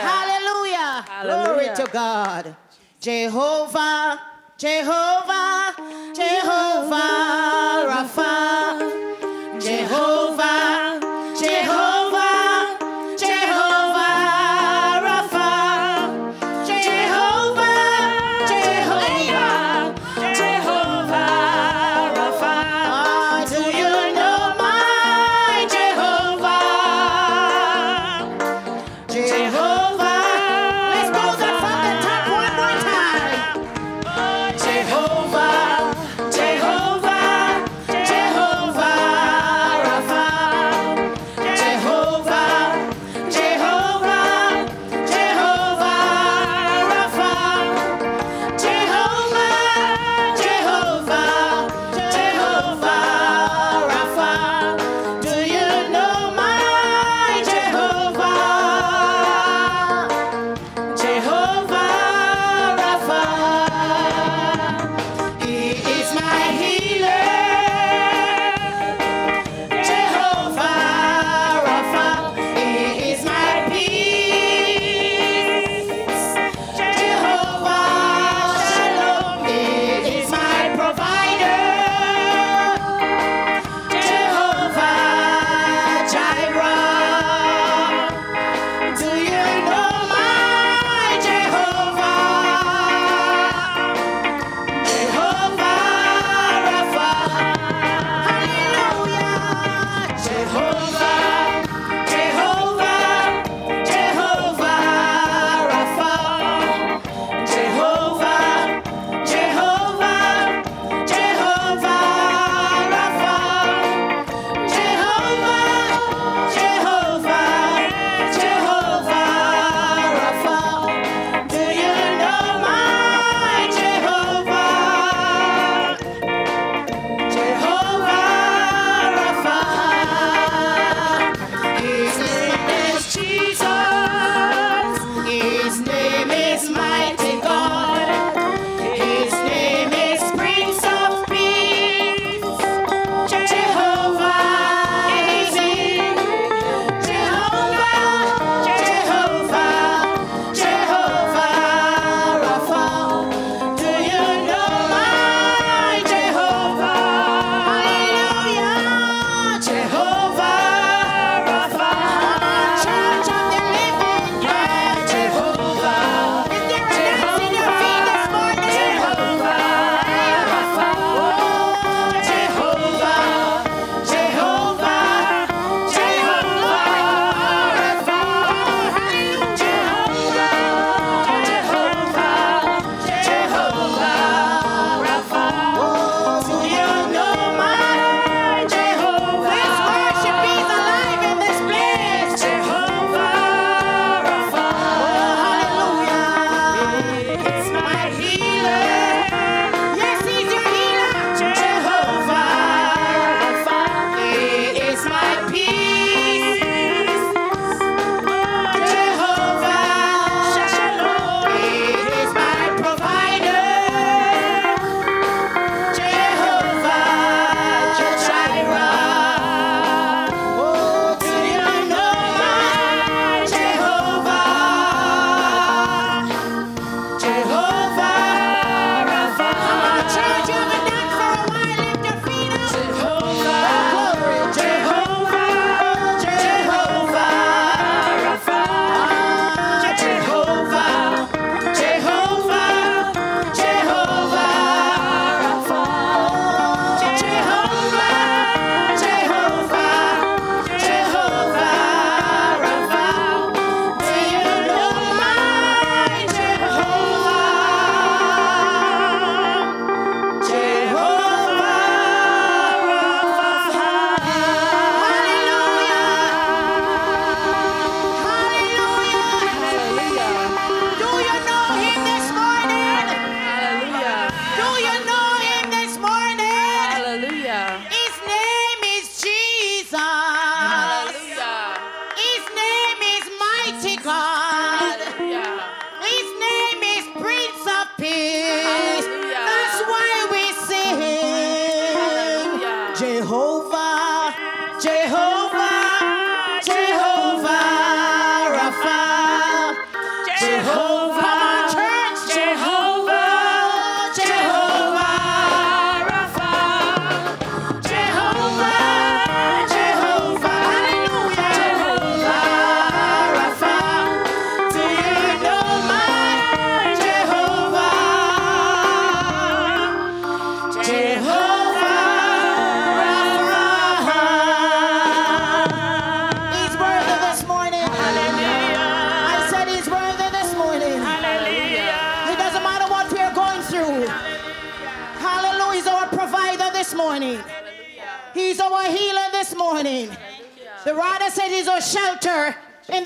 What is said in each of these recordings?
Hallelujah. Hallelujah. Glory to God. Jehovah, Jehovah, Jehovah, Jehovah Rapha.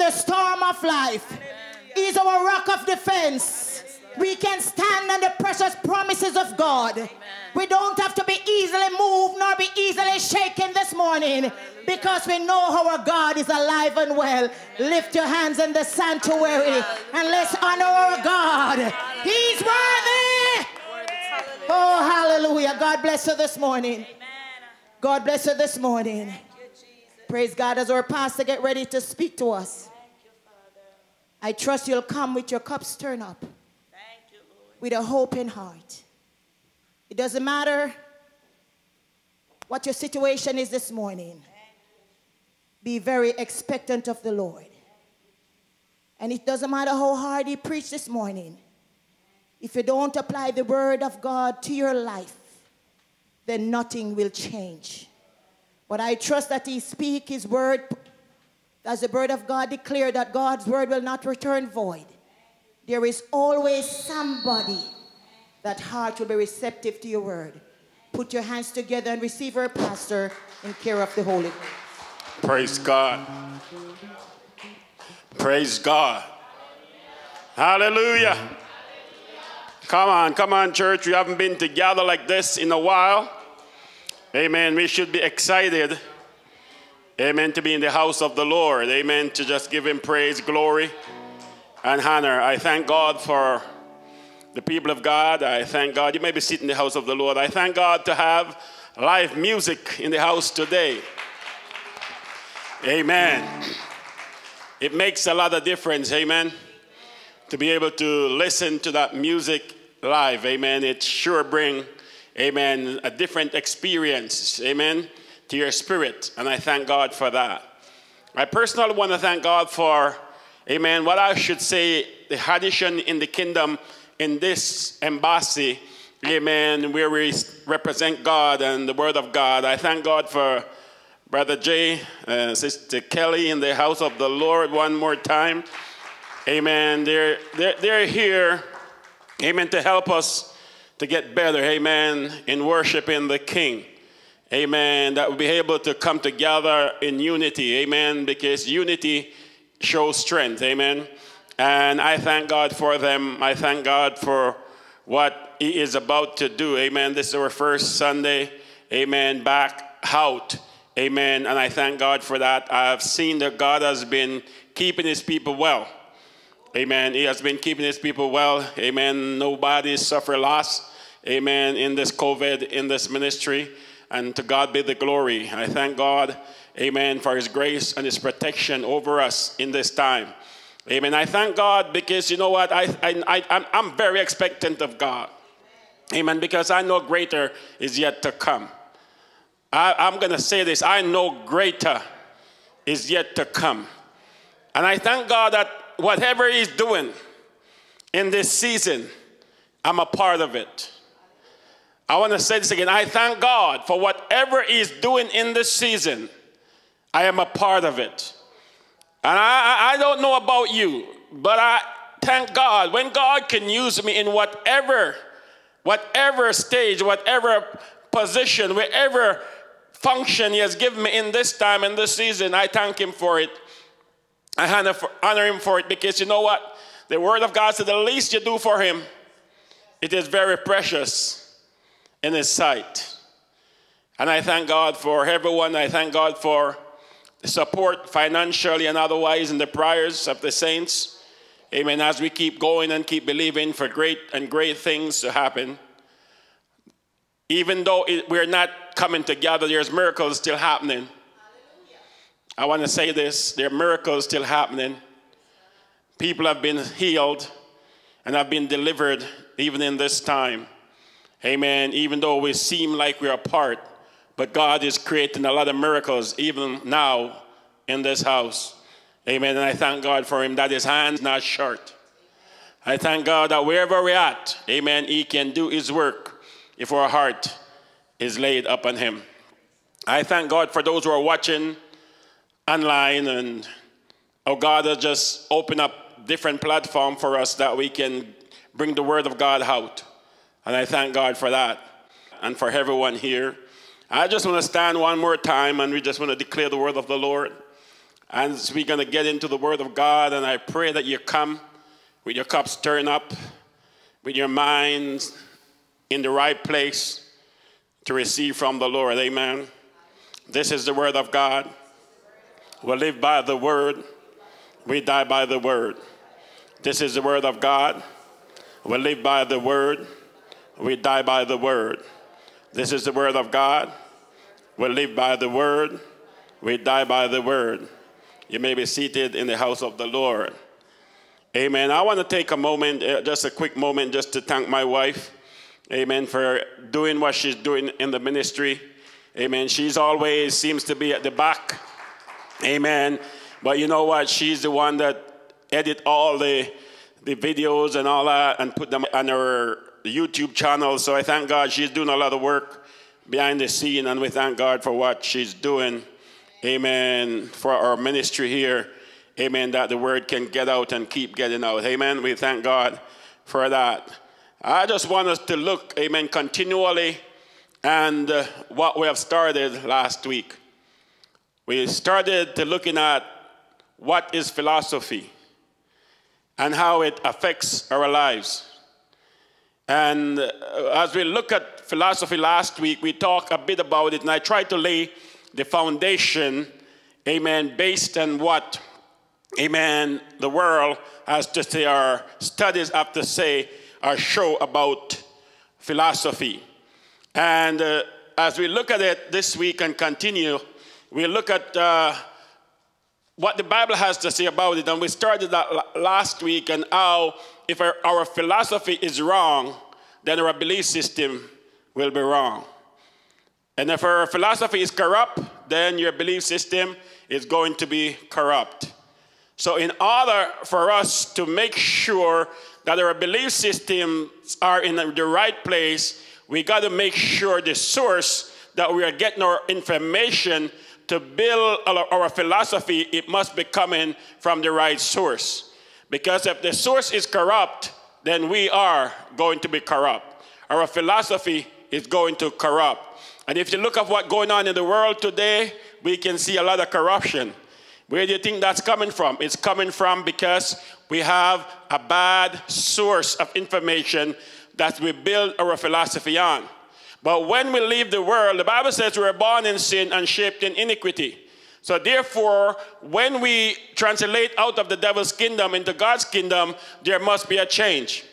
The storm of life. He's our rock of defense. We can stand on the precious promises of God. We don't have to be easily moved nor be easily shaken this morning because we know our God is alive and well. Lift your hands in the sanctuary and let's honor our God. He's worthy. Oh, hallelujah. God bless you this morning. God bless you this morning. Praise God as our pastor get ready to speak to us. I trust you'll come with your cups turned up with a hope in heart. It doesn't matter what your situation is this morning. Be very expectant of the Lord. And it doesn't matter how hard he preached this morning. If you don't apply the word of God to your life, then nothing will change. But I trust that he speak his word as the word of God declared that God's word will not return void. There is always somebody that heart will be receptive to your word. Put your hands together and receive our pastor in care of the Holy Ghost. Praise God. Praise God. Hallelujah. Come on, come on, church. We haven't been together like this in a while. Amen. We should be excited. Amen. To be in the house of the Lord. Amen. To just give him praise, glory, and honor. I thank God for the people of God. I thank God. You may be sitting in the house of the Lord. I thank God to have live music in the house today. Amen. It makes a lot of difference. Amen. To be able to listen to that music live. Amen. It sure bring, amen, a different experience. Amen. To your spirit. And I thank God for that. I personally want to thank God for, amen, what I should say, the addition in the kingdom in this embassy, amen, where we represent God and the word of God. I thank God for Brother Jay, uh, Sister Kelly in the house of the Lord one more time. Amen. They're, they're, they're here, amen, to help us to get better, amen, in worshiping the King. Amen. That we'll be able to come together in unity. Amen. Because unity shows strength. Amen. And I thank God for them. I thank God for what He is about to do. Amen. This is our first Sunday. Amen. Back out. Amen. And I thank God for that. I've seen that God has been keeping His people well. Amen. He has been keeping His people well. Amen. Nobody suffer loss. Amen. In this COVID, in this ministry. And to God be the glory. I thank God, amen, for his grace and his protection over us in this time. Amen. I thank God because you know what? I, I, I, I'm, very expectant of God. Amen. Because I know greater is yet to come. I, I'm going to say this I know greater is yet to come. And I thank God that whatever he's doing in this season, I'm a part of it. I want to say this again. I thank God for whatever He's doing in this season. I am a part of it. And I, I don't know about you, but I thank God when God can use me in whatever, whatever stage, whatever position, wherever function He has given me in this time, in this season, I thank Him for it. I honor, honor Him for it because you know what? The Word of God said the least you do for Him, it is very precious in His sight. And I thank God for everyone. I thank God for the support financially and otherwise in the prayers of the saints. Amen. As we keep going and keep believing for great and great things to happen. Even though it, we're not coming together, there's miracles still happening. I want to say this there are miracles still happening. People have been healed and have been delivered even in this time. Amen. Even though we seem like we're apart, but God is creating a lot of miracles even now in this house. Amen. And I thank God for him that his hand's not short. I thank God that wherever we're at, amen, he can do his work if our heart is laid upon him. I thank God for those who are watching online and oh God has just opened up different platform for us that we can bring the word of God out. And I thank God for that and for everyone here. I just want to stand one more time and we just want to declare the word of the Lord. And we're going to get into the word of God and I pray that you come with your cups turned up, with your minds in the right place to receive from the Lord. Amen. This is the word of God. We live by the word, we die by the word. This is the word of God. We live by the word, we die by the word. This is the word of God. We live by the word, we die by the word. You may be seated in the house of the Lord. Amen. I want to take a moment, uh, just a quick moment, just to thank my wife. Amen. For doing what she's doing in the ministry. Amen. She's always seems to be at the back. Amen. But you know what? She's the one that edit all the the videos and all that and put them on her YouTube channel. So I thank God she's doing a lot of work behind the scene, and we thank God for what she's doing. Amen. For our ministry here. Amen. That the word can get out and keep getting out. Amen. We thank God for that. I just want us to look, amen, continually and uh, what we have started last week. We started to looking at what is philosophy and how it affects our lives. And uh, as we look at philosophy last week, we talked a bit about it, and I tried to lay the foundation, amen, based on what, amen, the world has to say, our studies have to say, or show about philosophy. And uh, as we look at it this week and continue, we look at uh, what the Bible has to say about it. And we started that last week and how if our, our philosophy is wrong, then our belief system will be wrong. And if our philosophy is corrupt, then your belief system is going to be corrupt. So, in order for us to make sure that our belief systems are in the right place, we got to make sure the source that we are getting our information to build our philosophy, it must be coming from the right source. Because if the source is corrupt, then we are going to be corrupt. Our philosophy is going to corrupt. And if you look at what's going on in the world today, we can see a lot of corruption. Where do you think that's coming from? It's coming from because we have a bad source of information that we build our philosophy on. But when we leave the world, the Bible says we're born in sin and shaped in iniquity. So, therefore, when we translate out of the devil's kingdom into God's kingdom, there must be a change.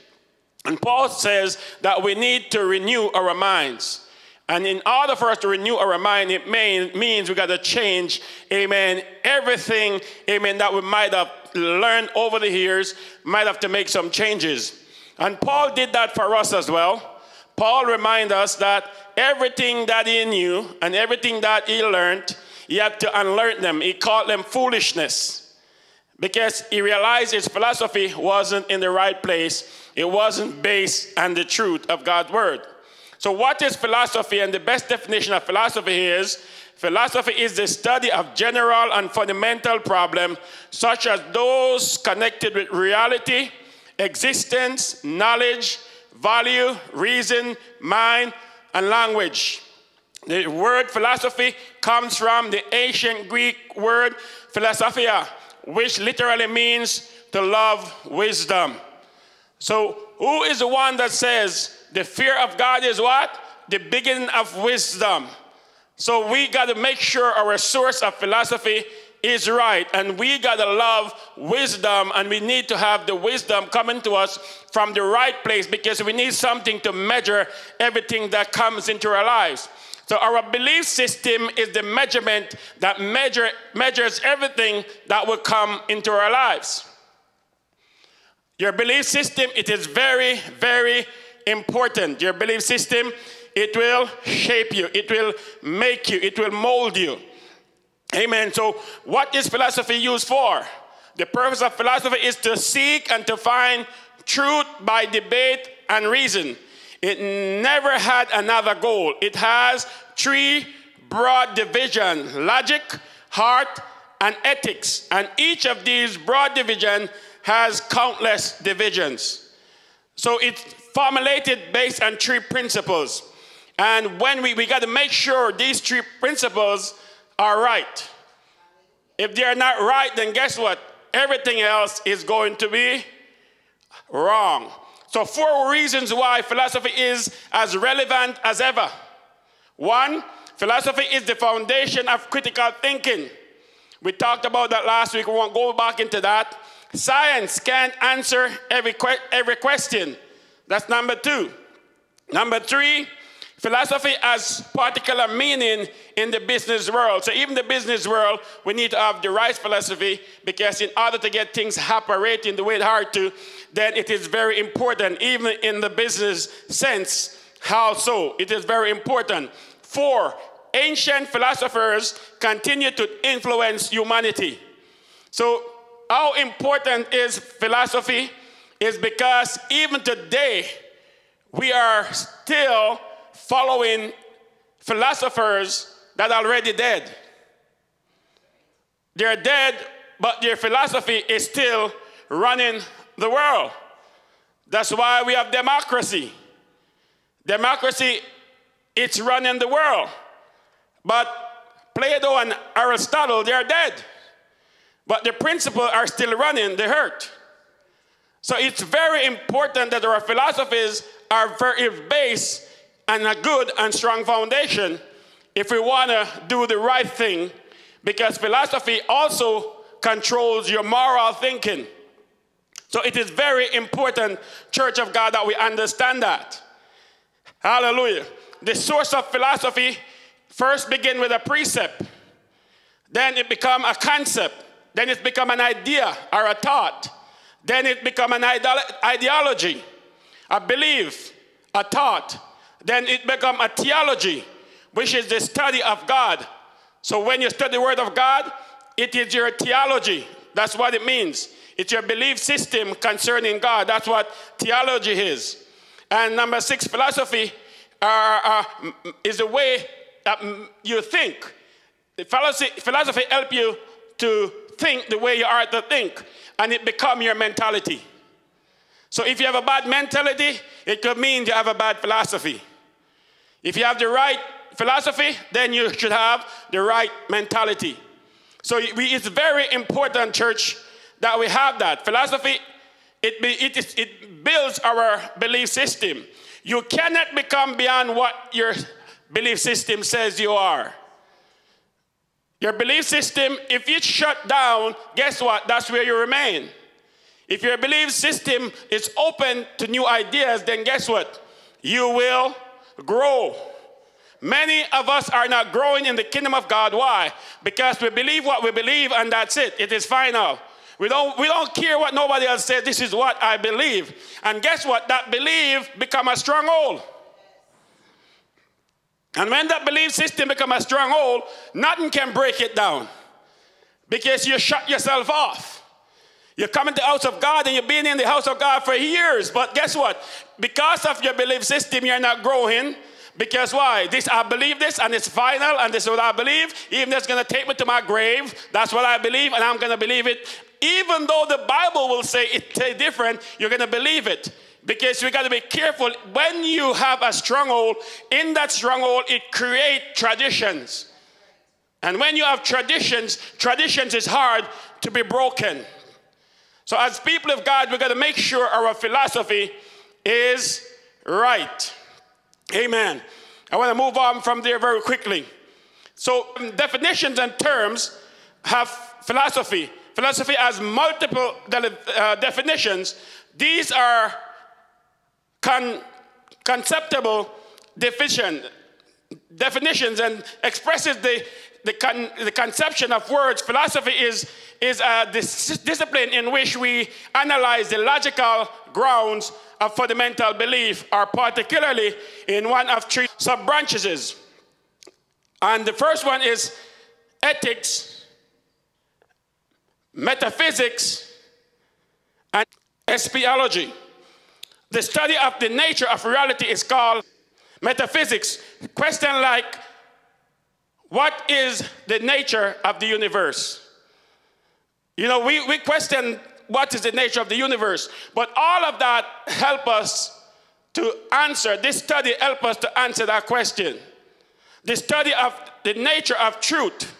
And Paul says that we need to renew our minds. And in order for us to renew our mind, it may, means we got to change, amen, everything, amen, that we might have learned over the years, might have to make some changes. And Paul did that for us as well. Paul reminds us that everything that he knew and everything that he learned, he had to unlearn them. He called them foolishness because he realized his philosophy wasn't in the right place. It wasn't based on the truth of God's word. So, what is philosophy? And the best definition of philosophy is philosophy is the study of general and fundamental problems, such as those connected with reality, existence, knowledge, value, reason, mind, and language. The word philosophy comes from the ancient Greek word philosophia, which literally means to love wisdom. So, who is the one that says the fear of God is what? The beginning of wisdom. So, we got to make sure our source of philosophy is right. And we got to love wisdom, and we need to have the wisdom coming to us from the right place because we need something to measure everything that comes into our lives. So our belief system is the measurement that measure, measures everything that will come into our lives. Your belief system, it is very, very important. Your belief system, it will shape you, it will make you, it will mold you. Amen. So, what is philosophy used for? The purpose of philosophy is to seek and to find truth by debate and reason. It never had another goal. It has three broad divisions logic, heart, and ethics. And each of these broad divisions has countless divisions. So it's formulated based on three principles. And when we, we got to make sure these three principles are right. If they're not right, then guess what? Everything else is going to be wrong. So, four reasons why philosophy is as relevant as ever. One, philosophy is the foundation of critical thinking. We talked about that last week. We won't go back into that. Science can't answer every, every question. That's number two. Number three, philosophy has particular meaning in the business world. So even the business world, we need to have the right philosophy because in order to get things operating the way it hard to, then it is very important, even in the business sense. How so? It is very important. Four, ancient philosophers continue to influence humanity. So how important is philosophy is because even today we are still following philosophers that are already dead. They're dead, but their philosophy is still running the world. That's why we have democracy. Democracy, it's running the world. But Plato and Aristotle, they're dead. But the principles are still running the hurt. So it's very important that our philosophies are very based on a good and strong foundation if we want to do the right thing, because philosophy also controls your moral thinking. So it is very important, Church of God, that we understand that. Hallelujah. The source of philosophy first begin with a precept, then it become a concept, then it become an idea or a thought. Then it become an ideology, a belief, a thought. Then it become a theology, which is the study of God. So when you study the word of God, it is your theology. That's what it means. It's your belief system concerning God. That's what theology is. And number six, philosophy uh, uh, is the way that you think. The philosophy, philosophy help you to think the way you are to think, and it become your mentality. So if you have a bad mentality, it could mean you have a bad philosophy. If you have the right philosophy, then you should have the right mentality. So we, it's very important, church, that we have that. Philosophy, it, it, is, it builds our belief system. You cannot become beyond what your belief system says you are. Your belief system, if it's shut down, guess what? That's where you remain. If your belief system is open to new ideas, then guess what? You will grow. Many of us are not growing in the kingdom of God. Why? Because we believe what we believe and that's it. It is final. We don't, we don't care what nobody else says. This is what I believe. And guess what? That belief become a stronghold. And when that belief system become a stronghold, nothing can break it down. Because you shut yourself off. You come into the house of God and you've been in the house of God for years. But guess what? Because of your belief system, you're not growing. Because why? This I believe this and it's final and this is what I believe. Even it's gonna take me to my grave, that's what I believe, and I'm gonna believe it. Even though the Bible will say it's different, you're gonna believe it. Because we got to be careful. When you have a stronghold, in that stronghold, it creates traditions. And when you have traditions, traditions is hard to be broken. So, as people of God, we've got to make sure our philosophy is right. Amen. I want to move on from there very quickly. So, definitions and terms have philosophy. Philosophy has multiple uh, definitions. These are con- conceptible definition, definitions and expresses the, the, con, the conception of words, philosophy is, is a dis- discipline in which we analyze the logical grounds of fundamental belief, or particularly in one of three sub branches. And the first one is ethics, metaphysics, and espiology. The study of the nature of reality is called metaphysics. Question like, what is the nature of the universe? You know, we, we question what is the nature of the universe, but all of that help us to answer, this study help us to answer that question. The study of the nature of truth.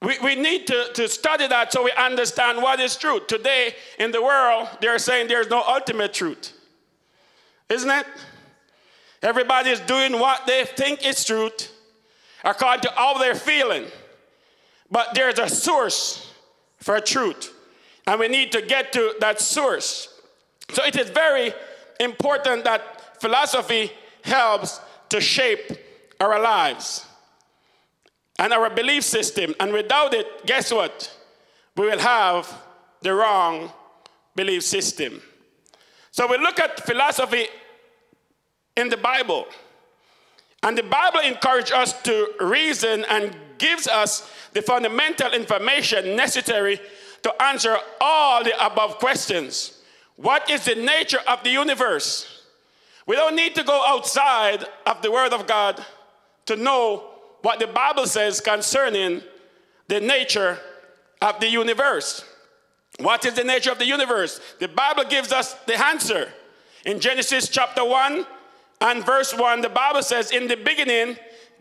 We, we need to, to study that so we understand what is truth. Today in the world, they're saying there's no ultimate truth. Isn't it? Everybody is doing what they think is truth according to how they're feeling. But there's a source for truth. And we need to get to that source. So it is very important that philosophy helps to shape our lives and our belief system. And without it, guess what? We will have the wrong belief system. So we look at philosophy in the Bible. And the Bible encourages us to reason and gives us the fundamental information necessary to answer all the above questions. What is the nature of the universe? We don't need to go outside of the Word of God to know what the Bible says concerning the nature of the universe. What is the nature of the universe? The Bible gives us the answer. In Genesis chapter 1 and verse 1, the Bible says, In the beginning,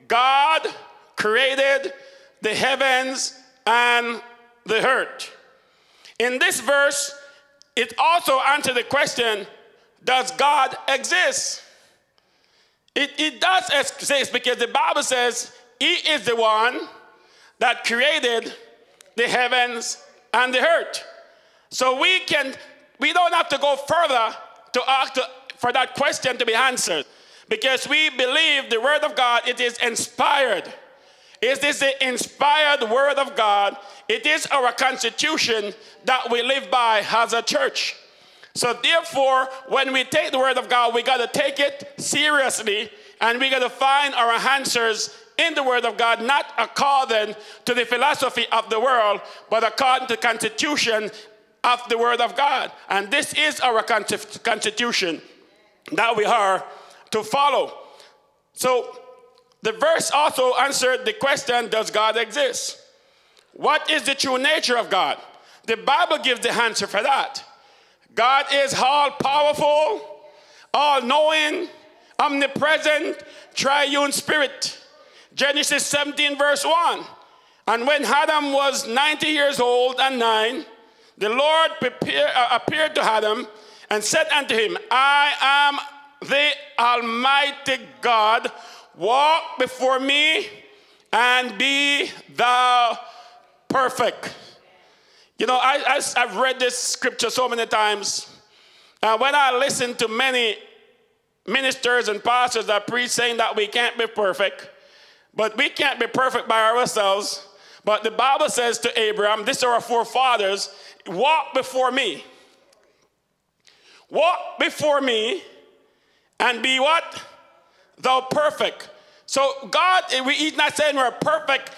God created the heavens and the earth. In this verse, it also answers the question Does God exist? It, it does exist because the Bible says He is the one that created the heavens and the earth. So we can, we don't have to go further to ask to, for that question to be answered because we believe the Word of God, it is inspired. Is this the inspired Word of God? It is our constitution that we live by as a church. So, therefore, when we take the Word of God, we got to take it seriously and we got to find our answers in the Word of God, not according to the philosophy of the world, but according to the constitution of the Word of God. And this is our constitution that we are to follow. So, the verse also answered the question Does God exist? What is the true nature of God? The Bible gives the answer for that. God is all powerful, all knowing, omnipresent, triune spirit. Genesis 17, verse 1. And when Adam was 90 years old and nine, the Lord uh, appeared to Adam and said unto him, I am the Almighty God. Walk before me and be thou perfect. You know, I, have read this scripture so many times. And when I listen to many ministers and pastors that preach saying that we can't be perfect, but we can't be perfect by ourselves. But the Bible says to Abraham, these are our forefathers, walk before me. Walk before me and be what? Thou perfect. So God, we, he's not saying we're perfect,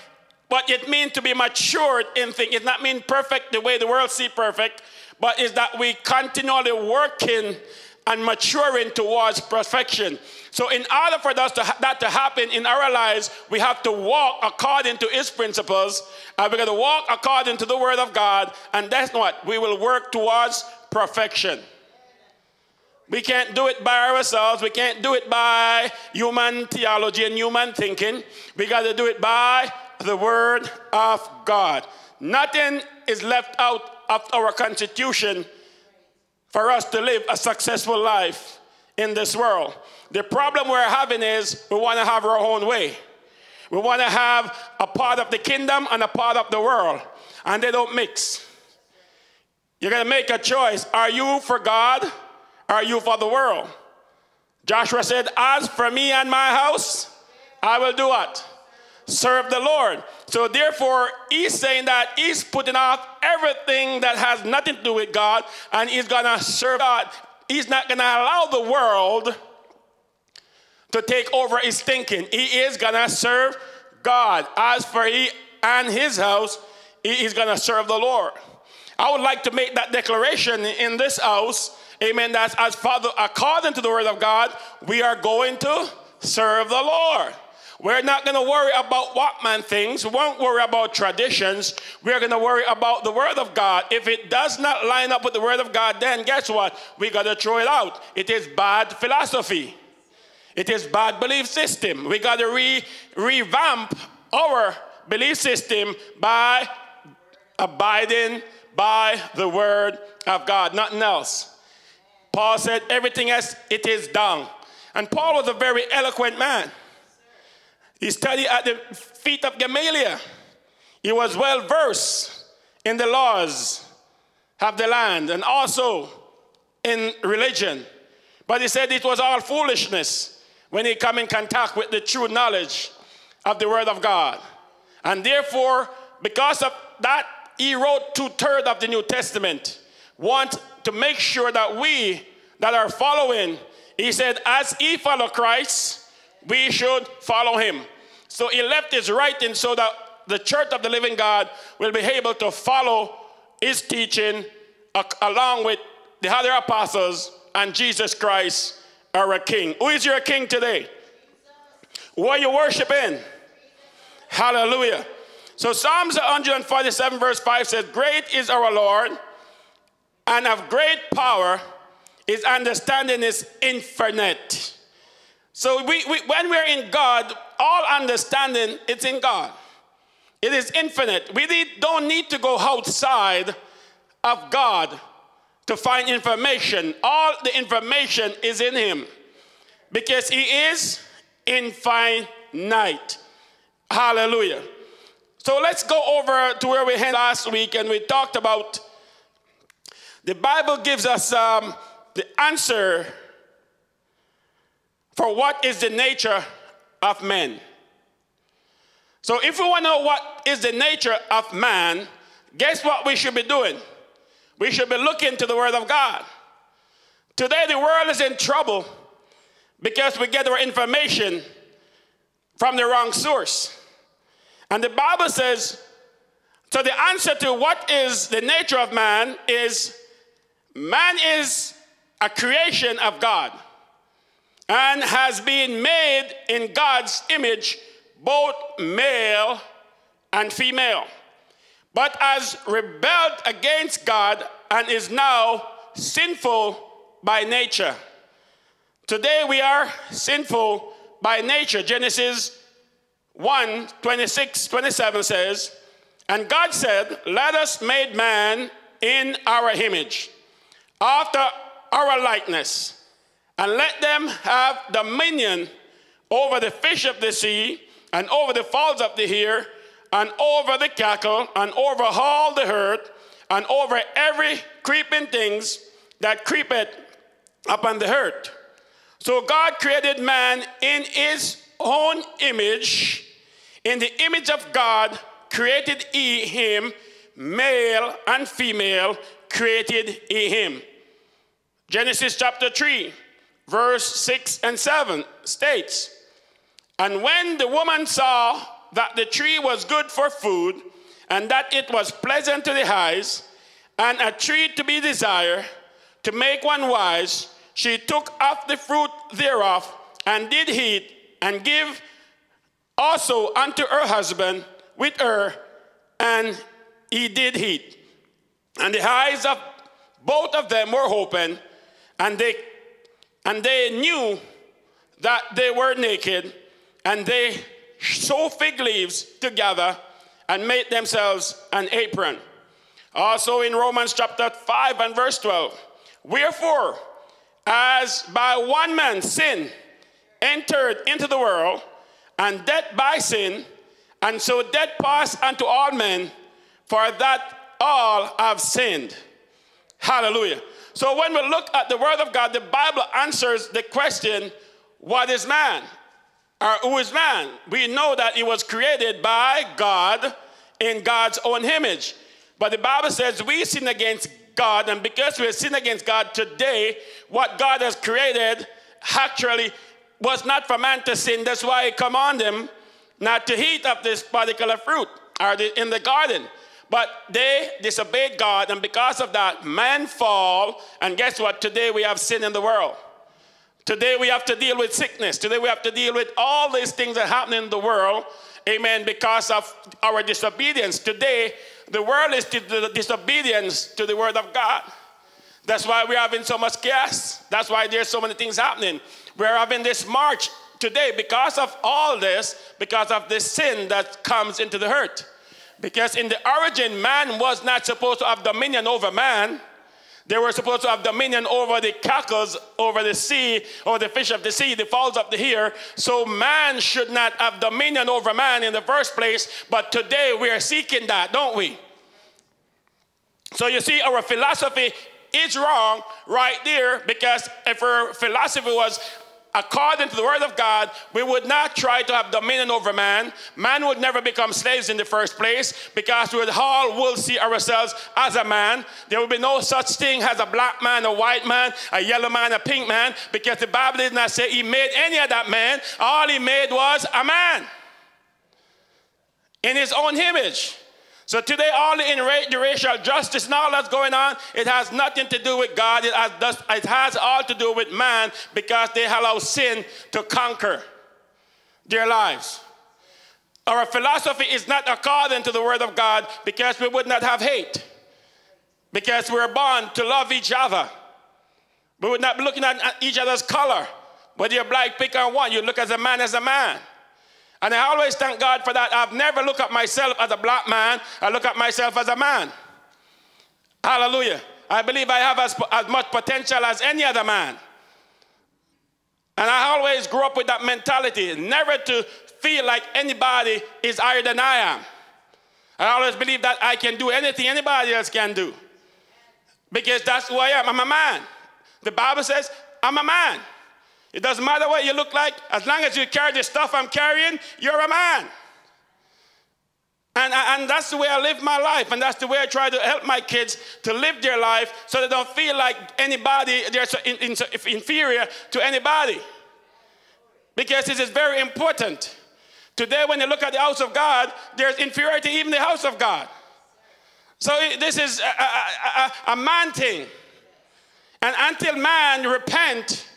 but it means to be matured in things. It not mean perfect the way the world see perfect, but is that we continually working and maturing towards perfection. So, in order for us to that to happen in our lives, we have to walk according to His principles, and we're going to walk according to the Word of God, and that's what we will work towards perfection. We can't do it by ourselves. We can't do it by human theology and human thinking. We got to do it by the Word of God. Nothing is left out of our constitution for us to live a successful life in this world. The problem we're having is we want to have our own way. We want to have a part of the kingdom and a part of the world, and they don't mix. You're going to make a choice. Are you for God? Are you for the world? Joshua said, As for me and my house, I will do what? serve the Lord. So therefore, he's saying that he's putting off everything that has nothing to do with God and he's gonna serve God. He's not gonna allow the world to take over his thinking. He is gonna serve God. As for he and his house, he is gonna serve the Lord. I would like to make that declaration in this house. Amen. That's as Father, according to the word of God, we are going to serve the Lord. We're not going to worry about what man thinks. We won't worry about traditions. We're going to worry about the Word of God. If it does not line up with the Word of God, then guess what? We got to throw it out. It is bad philosophy. It is bad belief system. We got to re- revamp our belief system by abiding by the Word of God, nothing else. Paul said, everything else, it is done. And Paul was a very eloquent man. He studied at the feet of Gamaliel. He was well versed in the laws of the land and also in religion. But he said it was all foolishness when he come in contact with the true knowledge of the word of God. And therefore, because of that, he wrote two-thirds of the New Testament. Want to make sure that we that are following, he said, as he follow Christ, we should follow him. So he left his writing so that the church of the living God will be able to follow his teaching along with the other apostles and Jesus Christ, our King. Who is your King today? Who are you worshiping? Hallelujah. So Psalms 147 verse 5 says, Great is our Lord, and of great power, his understanding is infinite. So we, we, when we're in God, all understanding, it's in God. It is infinite. We need, don't need to go outside of God to find information. All the information is in Him because He is infinite. Hallelujah. So let's go over to where we had last week and we talked about the Bible gives us um, the answer for what is the nature of man. So if we want to know what is the nature of man, guess what we should be doing? We should be looking to the Word of God. Today, the world is in trouble because we get our information from the wrong source. And the Bible says, so the answer to what is the nature of man is man is a creation of God and has been made in God's image, both male and female, but has rebelled against God and is now sinful by nature. Today we are sinful by nature. Genesis 1 26, 27 says, And God said, Let us make man in our image, after our likeness and let them have dominion over the fish of the sea, and over the fowls of the air, and over the cattle, and over all the herd, and over every creeping things that creepeth upon the earth. So God created man in his own image. In the image of God created he him, male and female created he him. Genesis chapter 3 verse 6 and 7 states, And when the woman saw that the tree was good for food, and that it was pleasant to the eyes, and a tree to be desired, to make one wise, she took of the fruit thereof, and did eat, and give also unto her husband with her, and he did eat. And the eyes of both of them were open, and they and they knew that they were naked, and they sewed fig leaves together and made themselves an apron. Also in Romans chapter 5 and verse 12, wherefore, as by one man sin entered into the world, and death by sin, and so death passed unto all men, for that all have sinned. Hallelujah. So when we look at the Word of God, the Bible answers the question, what is man? or who is man? We know that he was created by God in God's own image. But the Bible says we sin against God, and because we sin against God today, what God has created actually was not for man to sin. That's why he commanded him not to eat of this particular fruit or the, in the garden. But they disobeyed God, and because of that, man fall. And guess what? Today we have sin in the world. Today we have to deal with sickness. Today we have to deal with all these things that happen in the world. Amen. Because of our disobedience. Today, the world is the disobedience to the word of God. That's why we're having so much chaos. That's why there's so many things happening. We're having this march today because of all this, because of this sin that comes into the hurt. Because in the origin, man was not supposed to have dominion over man. They were supposed to have dominion over the cockles, over the sea, over the fish of the sea, the fowls of the air. So man should not have dominion over man in the first place. But today we are seeking that, don't we? So you see, our philosophy is wrong right there because if our philosophy was according to the word of God, we would not try to have dominion over man. Man would never become slaves in the first place because we would all will see ourselves as a man. There will be no such thing as a black man, a white man, a yellow man, a pink man, because the Bible did not say he made any of that man. All he made was a man in his own image. So today, all the, the racial justice and all that's going on, it has nothing to do with God. It has, it has all to do with man because they allow sin to conquer their lives. Our philosophy is not according to the word of God because we would not have hate. Because we're born to love each other. We would not be looking at each other's color. Whether you're black, pick on one, you look as a man as a man. And I always thank God for that. I've never looked at myself as a black man. I look at myself as a man. Hallelujah. I believe I have as, as much potential as any other man. And I always grew up with that mentality, never to feel like anybody is higher than I am. I always believe that I can do anything anybody else can do. Because that's who I am. I'm a man. The Bible says, I'm a man. It doesn't matter what you look like, as long as you carry the stuff I'm carrying, you're a man. And, and that's the way I live my life, and that's the way I try to help my kids to live their life so they don't feel like anybody, they're so in, in, inferior to anybody. Because this is very important. Today, when you look at the house of God, there's inferiority even the house of God. So this is a, a, a, a man thing. And until man repent,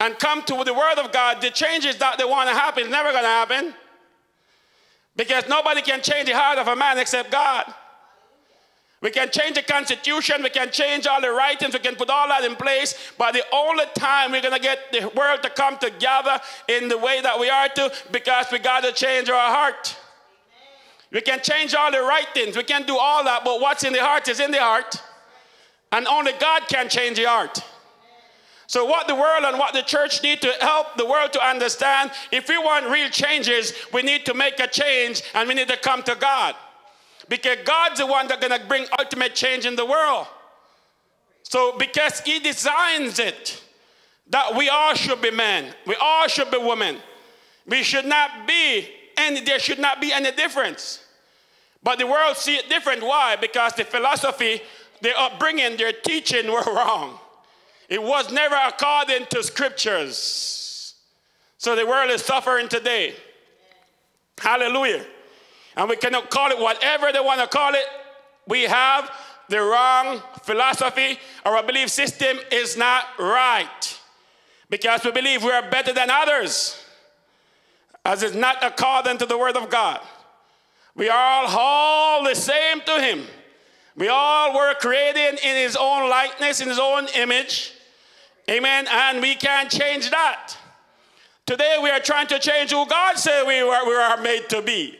and come to the Word of God, the changes that they want to happen is never going to happen. Because nobody can change the heart of a man except God. We can change the constitution, we can change all the writings, we can put all that in place, but the only time we're going to get the world to come together in the way that we are to, because we got to change our heart. We can change all the writings, we can do all that, but what's in the heart is in the heart. And only God can change the heart. So, what the world and what the church need to help the world to understand if we want real changes, we need to make a change and we need to come to God. Because God's the one that's going to bring ultimate change in the world. So, because He designs it, that we all should be men, we all should be women. We should not be any, there should not be any difference. But the world see it different. Why? Because the philosophy, their upbringing, their teaching were wrong. It was never according to scriptures. So the world is suffering today. Hallelujah. And we cannot call it whatever they want to call it. We have the wrong philosophy. Our belief system is not right because we believe we are better than others, as is not according to the word of God. We are all, all the same to Him. We all were created in His own likeness, in His own image. Amen. And we can't change that. Today we are trying to change who God said we, were, we are made to be.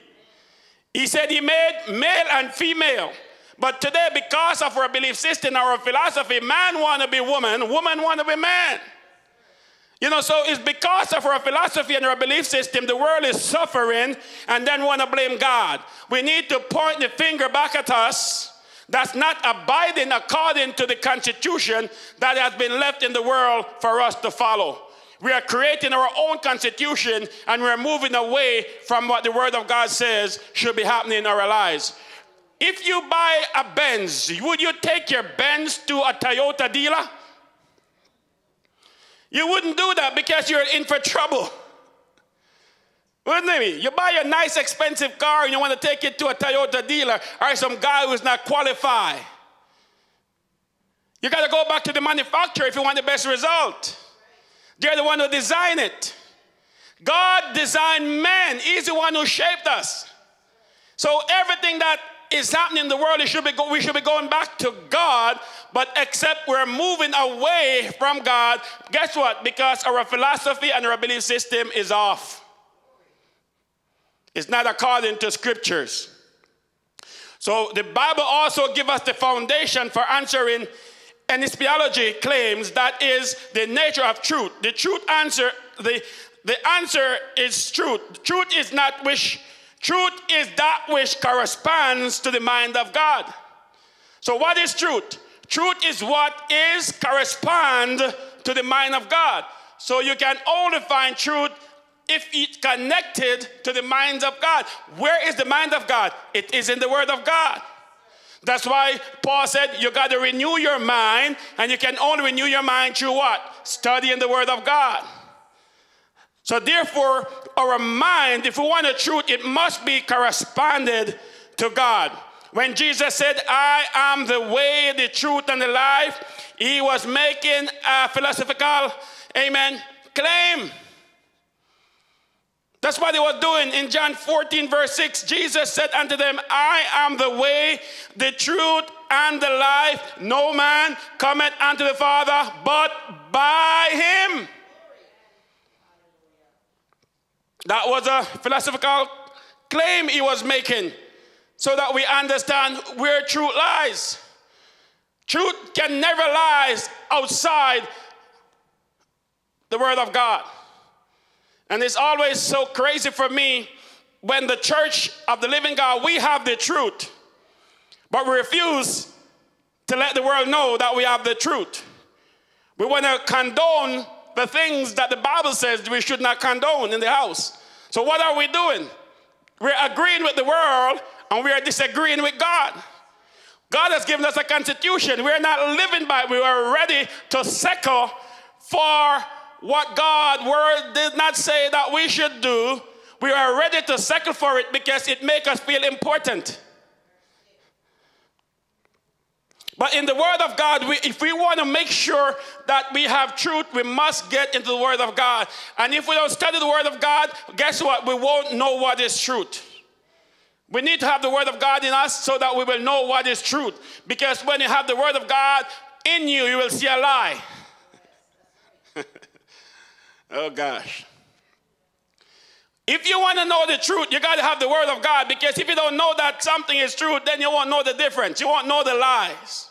He said he made male and female. But today, because of our belief system, our philosophy, man want to be woman, woman want to be man. You know, so it's because of our philosophy and our belief system, the world is suffering and then want to blame God. We need to point the finger back at us that's not abiding according to the constitution that has been left in the world for us to follow. We are creating our own constitution and we're moving away from what the Word of God says should be happening in our lives. If you buy a Benz, would you take your Benz to a Toyota dealer? You wouldn't do that because you're in for trouble. Wouldn't it? You buy a nice expensive car and you want to take it to a Toyota dealer or some guy who's not qualified. You got to go back to the manufacturer if you want the best result. They're the one who designed it. God designed man. He's the one who shaped us. So everything that is happening in the world, should be go, we should be going back to God. But except we're moving away from God, guess what? Because our philosophy and our belief system is off. It's not according to scriptures. So the Bible also gives us the foundation for answering any theology claims that is the nature of truth. The truth answer, the, the answer is truth. Truth is not which, truth is that which corresponds to the mind of God. So what is truth? Truth is what is correspond to the mind of God. So you can only find truth if it's connected to the mind of God. Where is the mind of God? It is in the Word of God. That's why Paul said you got to renew your mind, and you can only renew your mind through what? Studying the Word of God. So, therefore, our mind, if we want the truth, it must be corresponded to God. When Jesus said, I am the way, the truth, and the life, he was making a philosophical, amen, claim. That's what he was doing in John 14, verse 6. Jesus said unto them, I am the way, the truth, and the life. No man cometh unto the Father but by him. That was a philosophical claim he was making so that we understand where truth lies. Truth can never lie outside the Word of God. And it's always so crazy for me when the church of the living God, we have the truth, but we refuse to let the world know that we have the truth. We want to condone the things that the Bible says we should not condone in the house. So, what are we doing? We're agreeing with the world and we are disagreeing with God. God has given us a constitution. We're not living by it. We are ready to settle for what God word did not say that we should do, we are ready to settle for it because it makes us feel important. But in the Word of God, we, if we want to make sure that we have truth, we must get into the Word of God. And if we don't study the Word of God, guess what? We won't know what is truth. We need to have the Word of God in us so that we will know what is truth. Because when you have the Word of God in you, you will see a lie. Oh gosh. If you want to know the truth, you got to have the word of God because if you don't know that something is true, then you won't know the difference. You won't know the lies.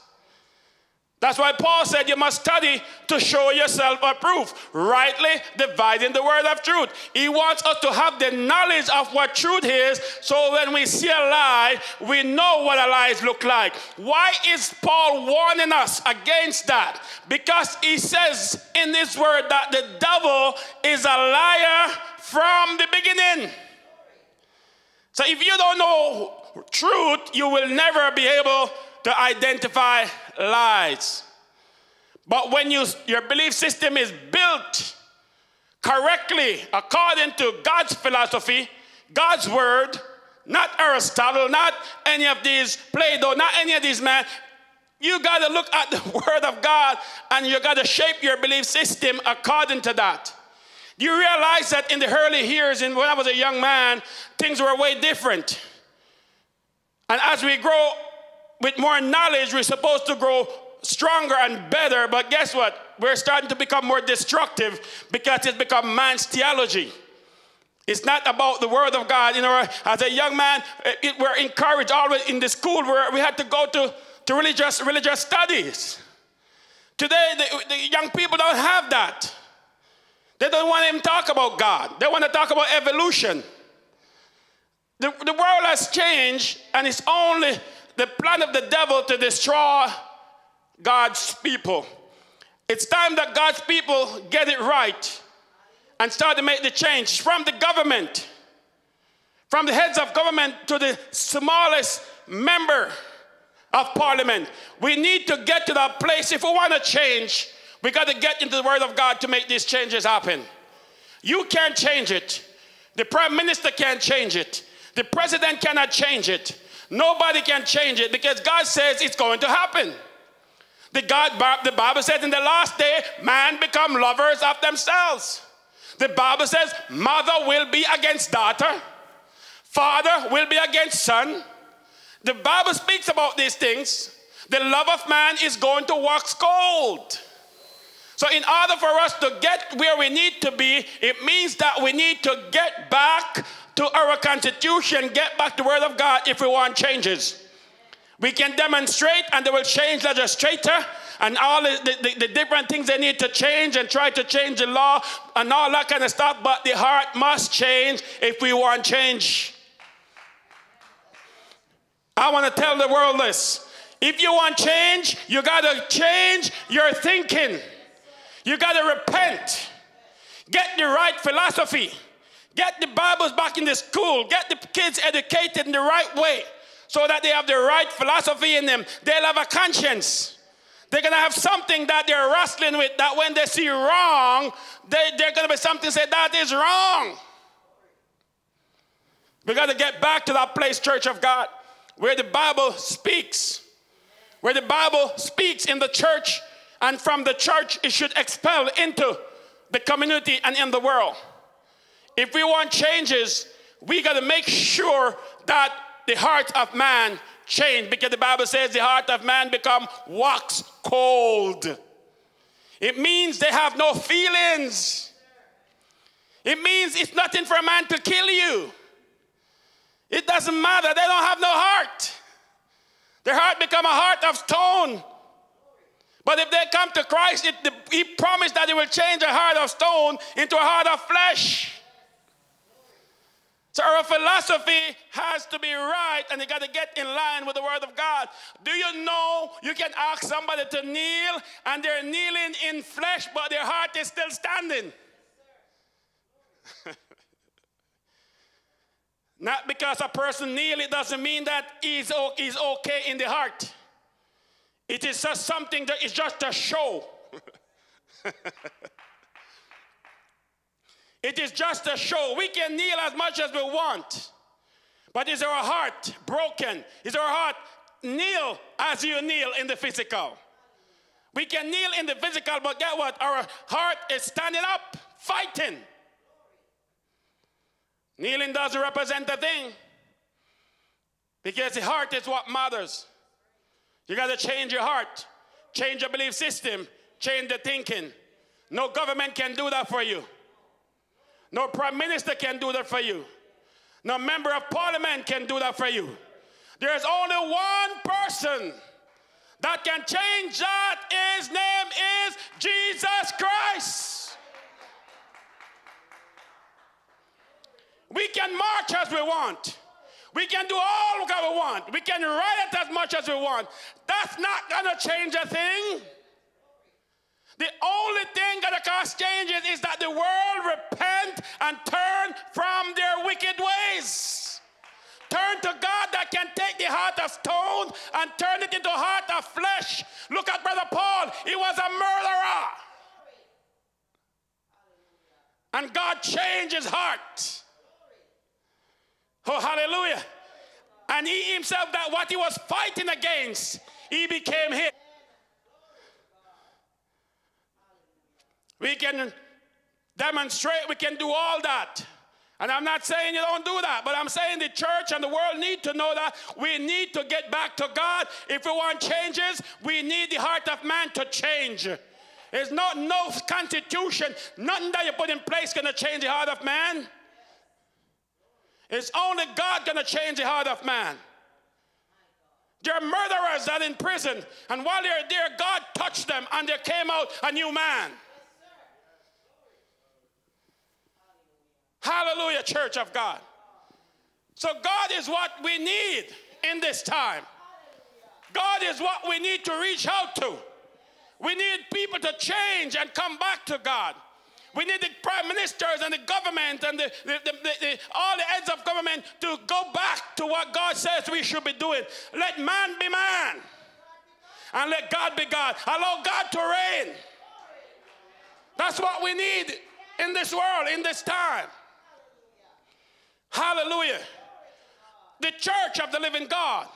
That's why Paul said you must study to show yourself approved, rightly dividing the word of truth. He wants us to have the knowledge of what truth is, so when we see a lie, we know what a lie look like. Why is Paul warning us against that? Because he says in this word that the devil is a liar from the beginning. So if you don't know truth, you will never be able to identify lies. But when you, your belief system is built correctly according to God's philosophy, God's word, not Aristotle, not any of these Plato, not any of these men, you got to look at the word of God and you got to shape your belief system according to that. Do you realize that in the early years, when I was a young man, things were way different? And as we grow with more knowledge, we're supposed to grow stronger and better. But guess what? We're starting to become more destructive because it's become man's theology. It's not about the word of God. You know, as a young man, it, we're encouraged always in the school where we had to go to, to religious, religious studies. Today, the, the young people don't have that. They don't want to even talk about God. They want to talk about evolution. The, the world has changed, and it's only the plan of the devil to destroy God's people. It's time that God's people get it right. and start to make the change from the government, from the heads of government to the smallest member of parliament. We need to get to that place. If we want to change, we got to get into the Word of God to make these changes happen. You can't change it. The prime minister can't change it. The president cannot change it. Nobody can change it because God says it's going to happen. The, God, the Bible says in the last day, man become lovers of themselves. The Bible says mother will be against daughter, father will be against son. The Bible speaks about these things. The love of man is going to wax cold. So, in order for us to get where we need to be, it means that we need to get back to our constitution, get back the Word of God if we want changes. We can demonstrate, and they will change legislator and all the, the, the, different things they need to change and try to change the law and all that kind of stuff. But the heart must change if we want change. I want to tell the world this. If you want change, you got to change your thinking. You got to repent. Get the right philosophy. Get the Bibles back in the school. Get the kids educated in the right way so that they have the right philosophy in them. They'll have a conscience. They're going to have something that they're wrestling with that when they see wrong, they, they're going to be something say, that is wrong. We got to get back to that place, Church of God, where the Bible speaks. Where the Bible speaks in the church, and from the church, it should expel into the community and in the world. If we want changes, we got to make sure that the heart of man change because the Bible says the heart of man become wax cold. It means they have no feelings. It means it's nothing for a man to kill you. It doesn't matter. They don't have no heart. Their heart become a heart of stone. But if they come to Christ, it, the, he promised that he will change a heart of stone into a heart of flesh. So our philosophy has to be right and you got to get in line with the word of God. Do you know you can ask somebody to kneel and they're kneeling in flesh, but their heart is still standing? Not because a person kneel, it doesn't mean that he's, he's okay in the heart. It is just something that is just a show. It is just a show. We can kneel as much as we want. But is our heart broken? Is our heart kneel as you kneel in the physical? We can kneel in the physical, but get what? Our heart is standing up, fighting. Kneeling doesn't represent a thing because the heart is what matters. You got to change your heart, change your belief system, change the thinking. No government can do that for you. No prime minister can do that for you. No member of parliament can do that for you. There's only one person that can change that. His name is Jesus Christ. We can march as we want. We can do all that we want. We can riot as much as we want. That's not going to change a thing. The only thing that cause changes is that the world repent and turn from their wicked ways. Turn to God that can take the heart of stone and turn it into heart of flesh. Look at Brother Paul. He was a murderer. And God changed his heart. Oh, hallelujah. And he himself, that what he was fighting against, he became his. We can demonstrate, we can do all that. And I'm not saying you don't do that, but I'm saying the church and the world need to know that we need to get back to God. If we want changes, we need the heart of man to change. There's not no constitution, nothing that you put in place gonna change the heart of man. It's only God gonna change the heart of man. There are murderers that in prison, and while they're there, God touched them and there came out a new man. Hallelujah, church of God. So, God is what we need in this time. God is what we need to reach out to. We need people to change and come back to God. We need the prime ministers and the government and the, the, the, all the heads of government to go back to what God says we should be doing. Let man be man and let God be God. Allow God to reign. That's what we need in this world, in this time. Hallelujah. The church of the living God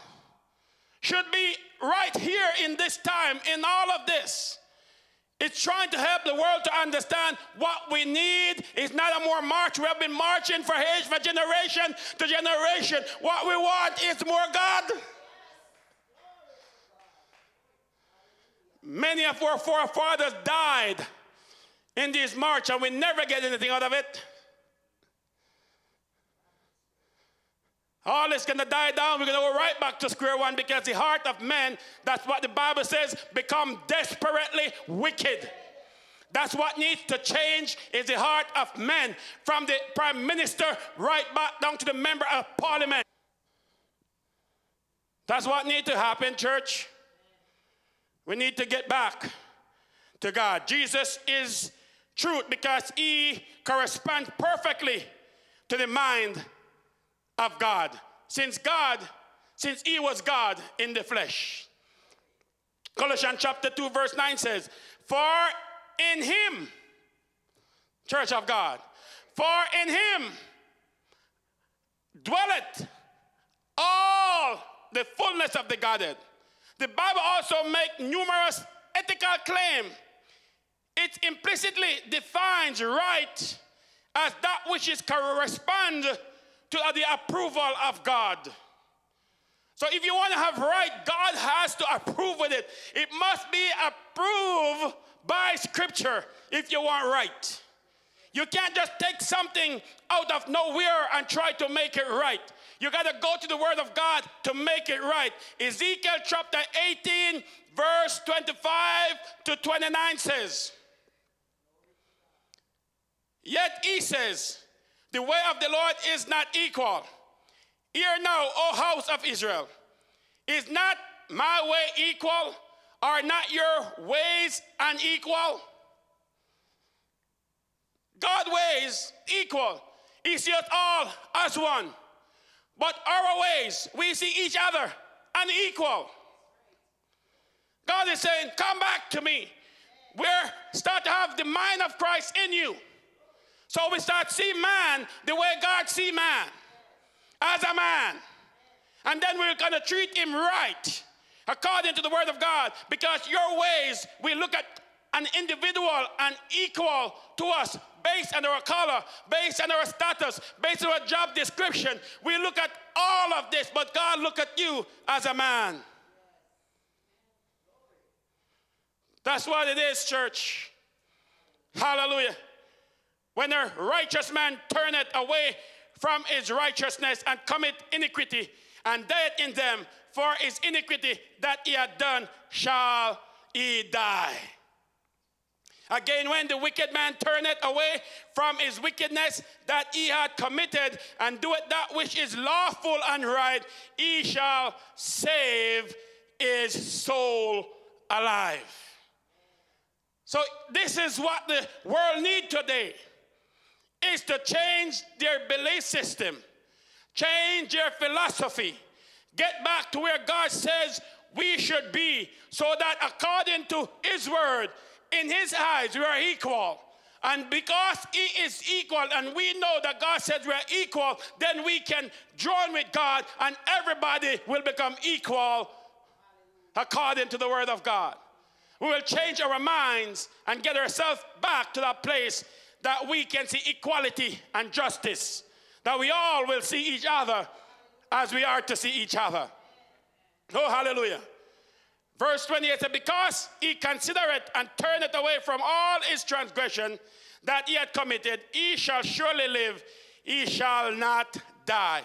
should be right here in this time, in all of this. It's trying to help the world to understand what we need is not a more march. We have been marching for age, for generation to generation. What we want is more God. Many of our forefathers died in this march, and we never get anything out of it. All is going to die down. We're going to go right back to square one because the heart of man, that's what the Bible says, become desperately wicked. That's what needs to change is the heart of man from the prime minister right back down to the member of parliament. That's what needs to happen, church. We need to get back to God. Jesus is truth because he corresponds perfectly to the mind of God. Since God, since he was God in the flesh. Colossians chapter 2, verse 9 says, For in him, church of God, for in him dwelleth all the fullness of the Godhead. The Bible also makes numerous ethical claims. It implicitly defines right as that which is correspond to the approval of God. So if you want to have right, God has to approve with it. It must be approved by scripture if you want right. You can't just take something out of nowhere and try to make it right. You got to go to the word of God to make it right. Ezekiel chapter 18, verse 25 to 29 says, Yet he says, the way of the Lord is not equal. Hear now, O house of Israel, is not my way equal? Are not your ways unequal? God ways equal. He sees all as one. But our ways, we see each other unequal. God is saying, Come back to me. We're start to have the mind of Christ in you. So we start see man the way God see man, as a man. And then we're going to treat him right according to the word of God because your ways, we look at an individual and equal to us based on our color, based on our status, based on our job description. We look at all of this, but God look at you as a man. That's what it is, church. Hallelujah. When a righteous man turneth away from his righteousness and commit iniquity, and dieth in them, for his iniquity that he had done shall he die. Again, when the wicked man turneth away from his wickedness that he had committed, and doeth that which is lawful and right, he shall save his soul alive. So, this is what the world need today is to change their belief system, change their philosophy, get back to where God says we should be, so that according to His word, in His eyes, we are equal. And because He is equal, and we know that God says we are equal, then we can join with God, and everybody will become equal according to the word of God. We will change our minds and get ourselves back to that place that we can see equality and justice, that we all will see each other as we are to see each other. Oh, hallelujah. Verse 28 said, Because he considereth and turneth away from all his transgression that he had committed, he shall surely live, he shall not die.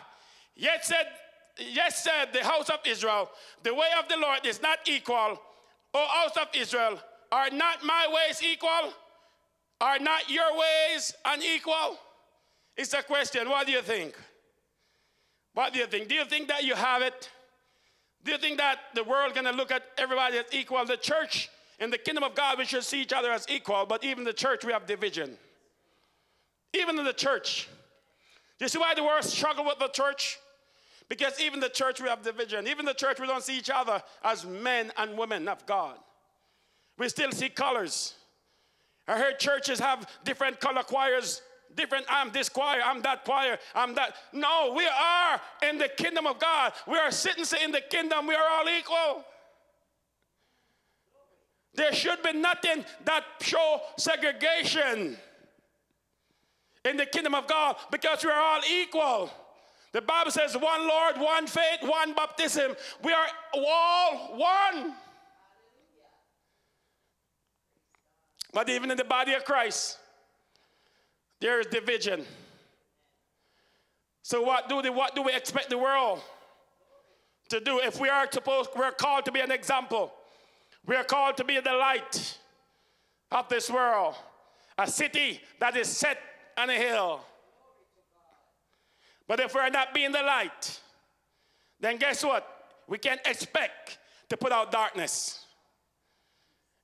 Yet said, Yes, said the house of Israel, the way of the Lord is not equal. O house of Israel, are not my ways equal? Are not your ways unequal? It's a question. What do you think? What do you think? Do you think that you have it? Do you think that the world gonna look at everybody as equal? The church in the kingdom of God, we should see each other as equal, but even the church, we have division. Even in the church. Do you see why the world struggle with the church? Because even the church we have division. Even the church we don't see each other as men and women of God. We still see colors. I heard churches have different color choirs. Different, I'm this choir, I'm that choir, I'm that. No, we are in the kingdom of God. We are citizens in the kingdom. We are all equal. There should be nothing that show segregation in the kingdom of God because we are all equal. The Bible says one Lord, one faith, one baptism. We are all one. But even in the body of Christ, there is division. So what do, they, what do we expect the world to do if we are supposed we're called to be an example? We are called to be the light of this world, a city that is set on a hill. But if we're not being the light, then guess what? We can't expect to put out darkness.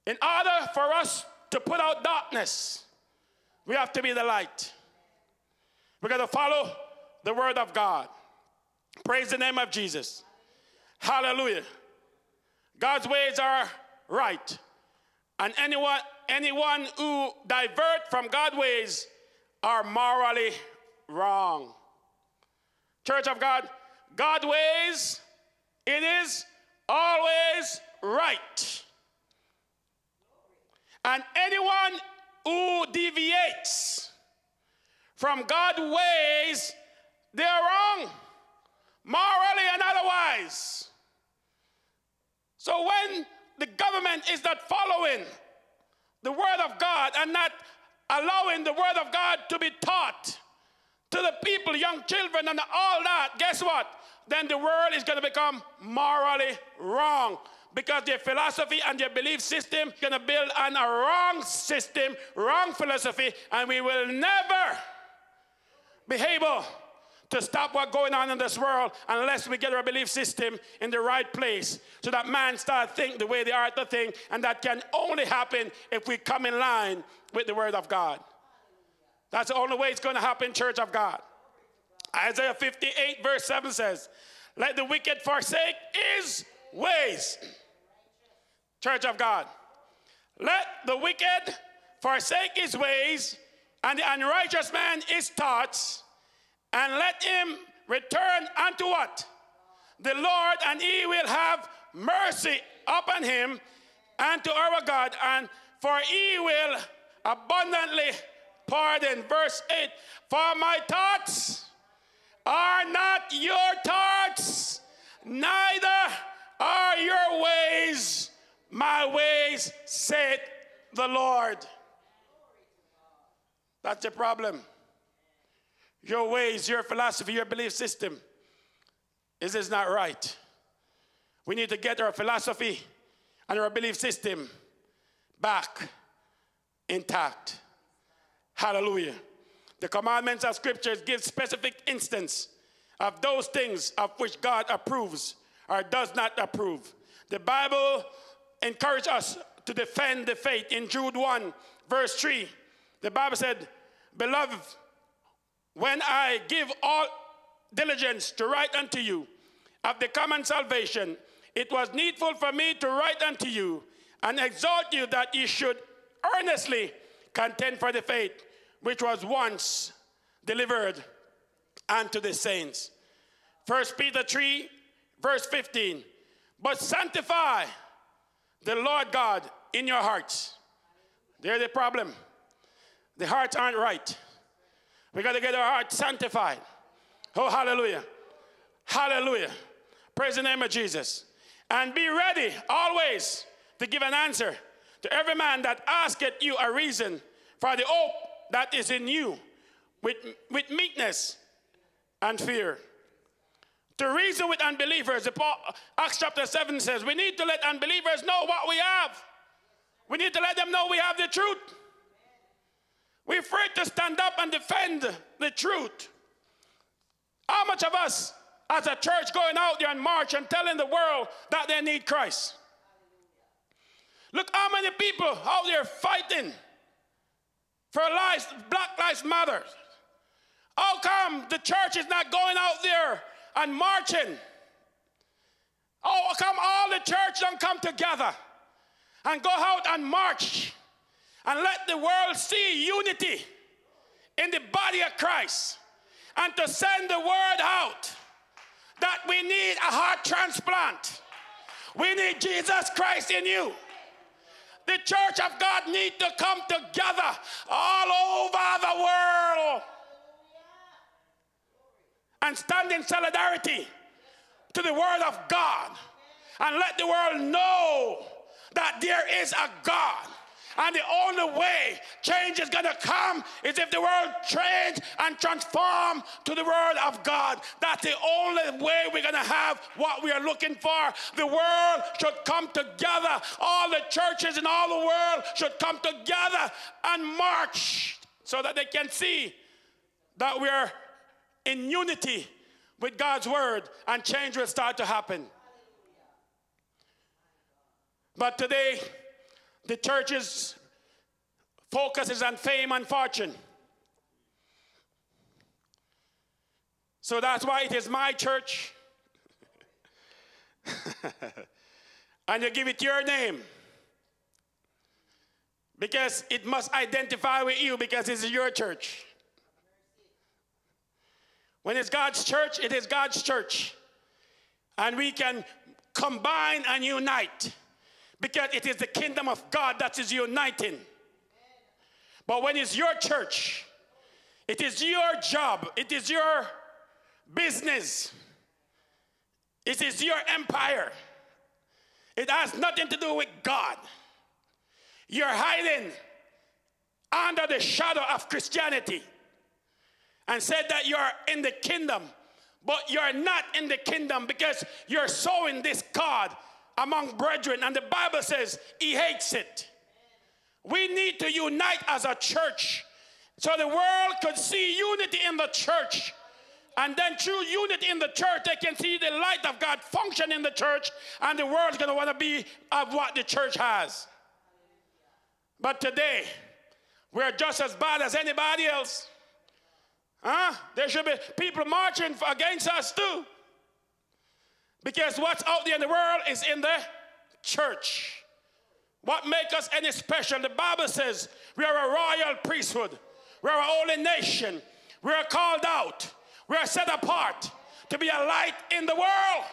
In order for us to put out darkness, we have to be the light. We're going to follow the word of God. Praise the name of Jesus. Hallelujah. God's ways are right. And anyone, anyone who divert from God's ways are morally wrong. Church of God, God's ways, it is always right. And anyone who deviates from God's ways, they're wrong, morally and otherwise. So when the government is not following the word of God and not allowing the word of God to be taught to the people, young children, and all that, guess what? Then the world is going to become morally wrong because their philosophy and their belief system going to build on a wrong system, wrong philosophy, and we will never be able to stop what's going on in this world unless we get our belief system in the right place. So that man start think the way they are to think and that can only happen if we come in line with the word of god. That's the only way it's going to happen church of god. Isaiah 58 verse 7 says let the wicked forsake his ways church of God. Let the wicked forsake his ways, and the unrighteous man his thoughts, and let him return unto what? The Lord, and he will have mercy upon him and to our God, and for he will abundantly pardon. Verse 8 For my thoughts are not your thoughts, neither are your ways my ways, said the Lord. That's the problem. Your ways, your philosophy, your belief system is, is not right. We need to get our philosophy and our belief system back intact. Hallelujah. The commandments of scriptures give specific instance of those things of which God approves or does not approve. The Bible encourage us to defend the faith. In Jude 1, verse 3, the Bible said, Beloved, when I give all diligence to write unto you of the common salvation, it was needful for me to write unto you and exhort you that you should earnestly contend for the faith which was once delivered unto the saints. First Peter 3, verse 15. But sanctify the Lord God in your hearts. There's the problem. The hearts aren't right. We got to get our hearts sanctified. Oh, hallelujah. Hallelujah. Praise the name of Jesus. And be ready always to give an answer to every man that asketh you a reason for the hope that is in you with, with meekness and fear. To reason with unbelievers, Acts chapter 7 says, we need to let unbelievers know what we have. We need to let them know we have the truth. We're afraid to stand up and defend the truth. How much of us as a church going out there and march and telling the world that they need Christ? Look how many people out there fighting for lives, Black Lives Matter. How come the church is not going out there and marching? Oh, come all the church don't come together and go out and march and let the world see unity in the body of Christ and to send the word out that we need a heart transplant. We need Jesus Christ in you. The church of God need to come together all over the world and stand in solidarity to the word of God and let the world know that there is a God and the only way change is going to come is if the world change and transform to the word of God. That's the only way we're going to have what we are looking for. The world should come together. All the churches in all the world should come together and march so that they can see that we're in unity with God's word and change will start to happen. But today, the church's focus is on fame and fortune. So that's why it is my church. and you give it your name. Because it must identify with you because it's your church. When it's God's church, it is God's church. And we can combine and unite because it is the kingdom of God that is uniting. But when it's your church, it is your job, it is your business, it is your empire. It has nothing to do with God. You're hiding under the shadow of Christianity and said that you're in the kingdom, but you're not in the kingdom because you're sowing this God among brethren, and the Bible says he hates it. We need to unite as a church so the world could see unity in the church. And then through unity in the church, they can see the light of God function in the church, and the world's gonna wanna be of what the church has. But today, we're just as bad as anybody else. Huh? There should be people marching against us too. Because what's out there in the world is in the church. What makes us any special? The Bible says we are a royal priesthood. We are a holy nation. We are called out. We are set apart to be a light in the world.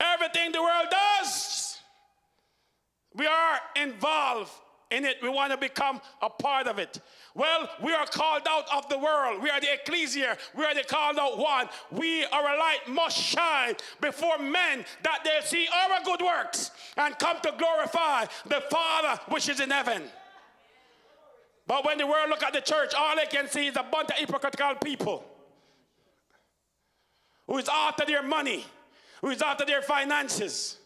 Everything the world does, we are involved in it. We want to become a part of it. Well, we are called out of the world. We are the ecclesia. We are the called out one. We are a light must shine before men that they see our good works and come to glorify the Father which is in heaven. But when the world look at the church, all they can see is a bunch of hypocritical people who is after their money, who is after their finances.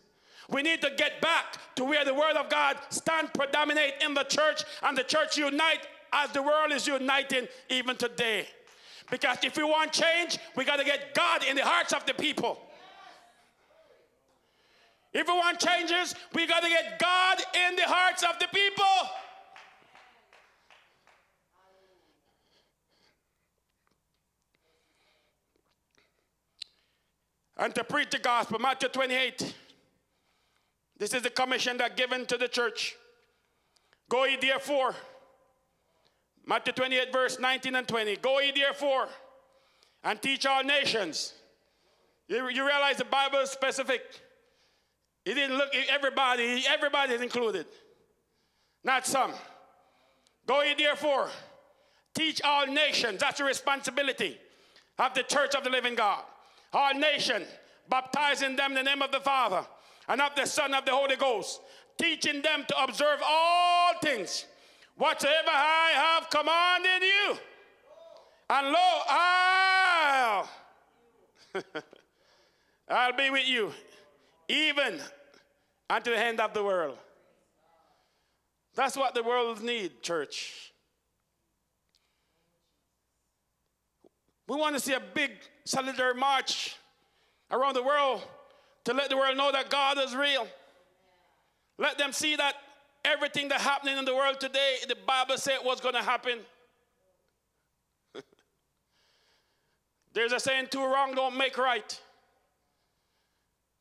We need to get back to where the word of God stand predominate in the church and the church unite as the world is uniting even today. Because if we want change, we got to get God in the hearts of the people. If we want changes, we got to get God in the hearts of the people. And to preach the gospel, Matthew 28. This is the commission that given to the church. Go ye therefore. Matthew 28, verse 19 and 20. Go ye therefore and teach all nations. You, you realize the Bible is specific. It didn't look everybody, everybody is included. Not some. Go ye therefore, teach all nations. That's a responsibility of the church of the living God. All nations, baptizing them in the name of the Father and of the Son of the Holy Ghost, teaching them to observe all things whatsoever I have commanded you. And lo, I'll, I'll be with you, even unto the end of the world. That's what the world need, church. We want to see a big solidarity march around the world to let the world know that God is real. Let them see that everything that's happening in the world today, the Bible said was going to happen. There's a saying, two wrong don't make right.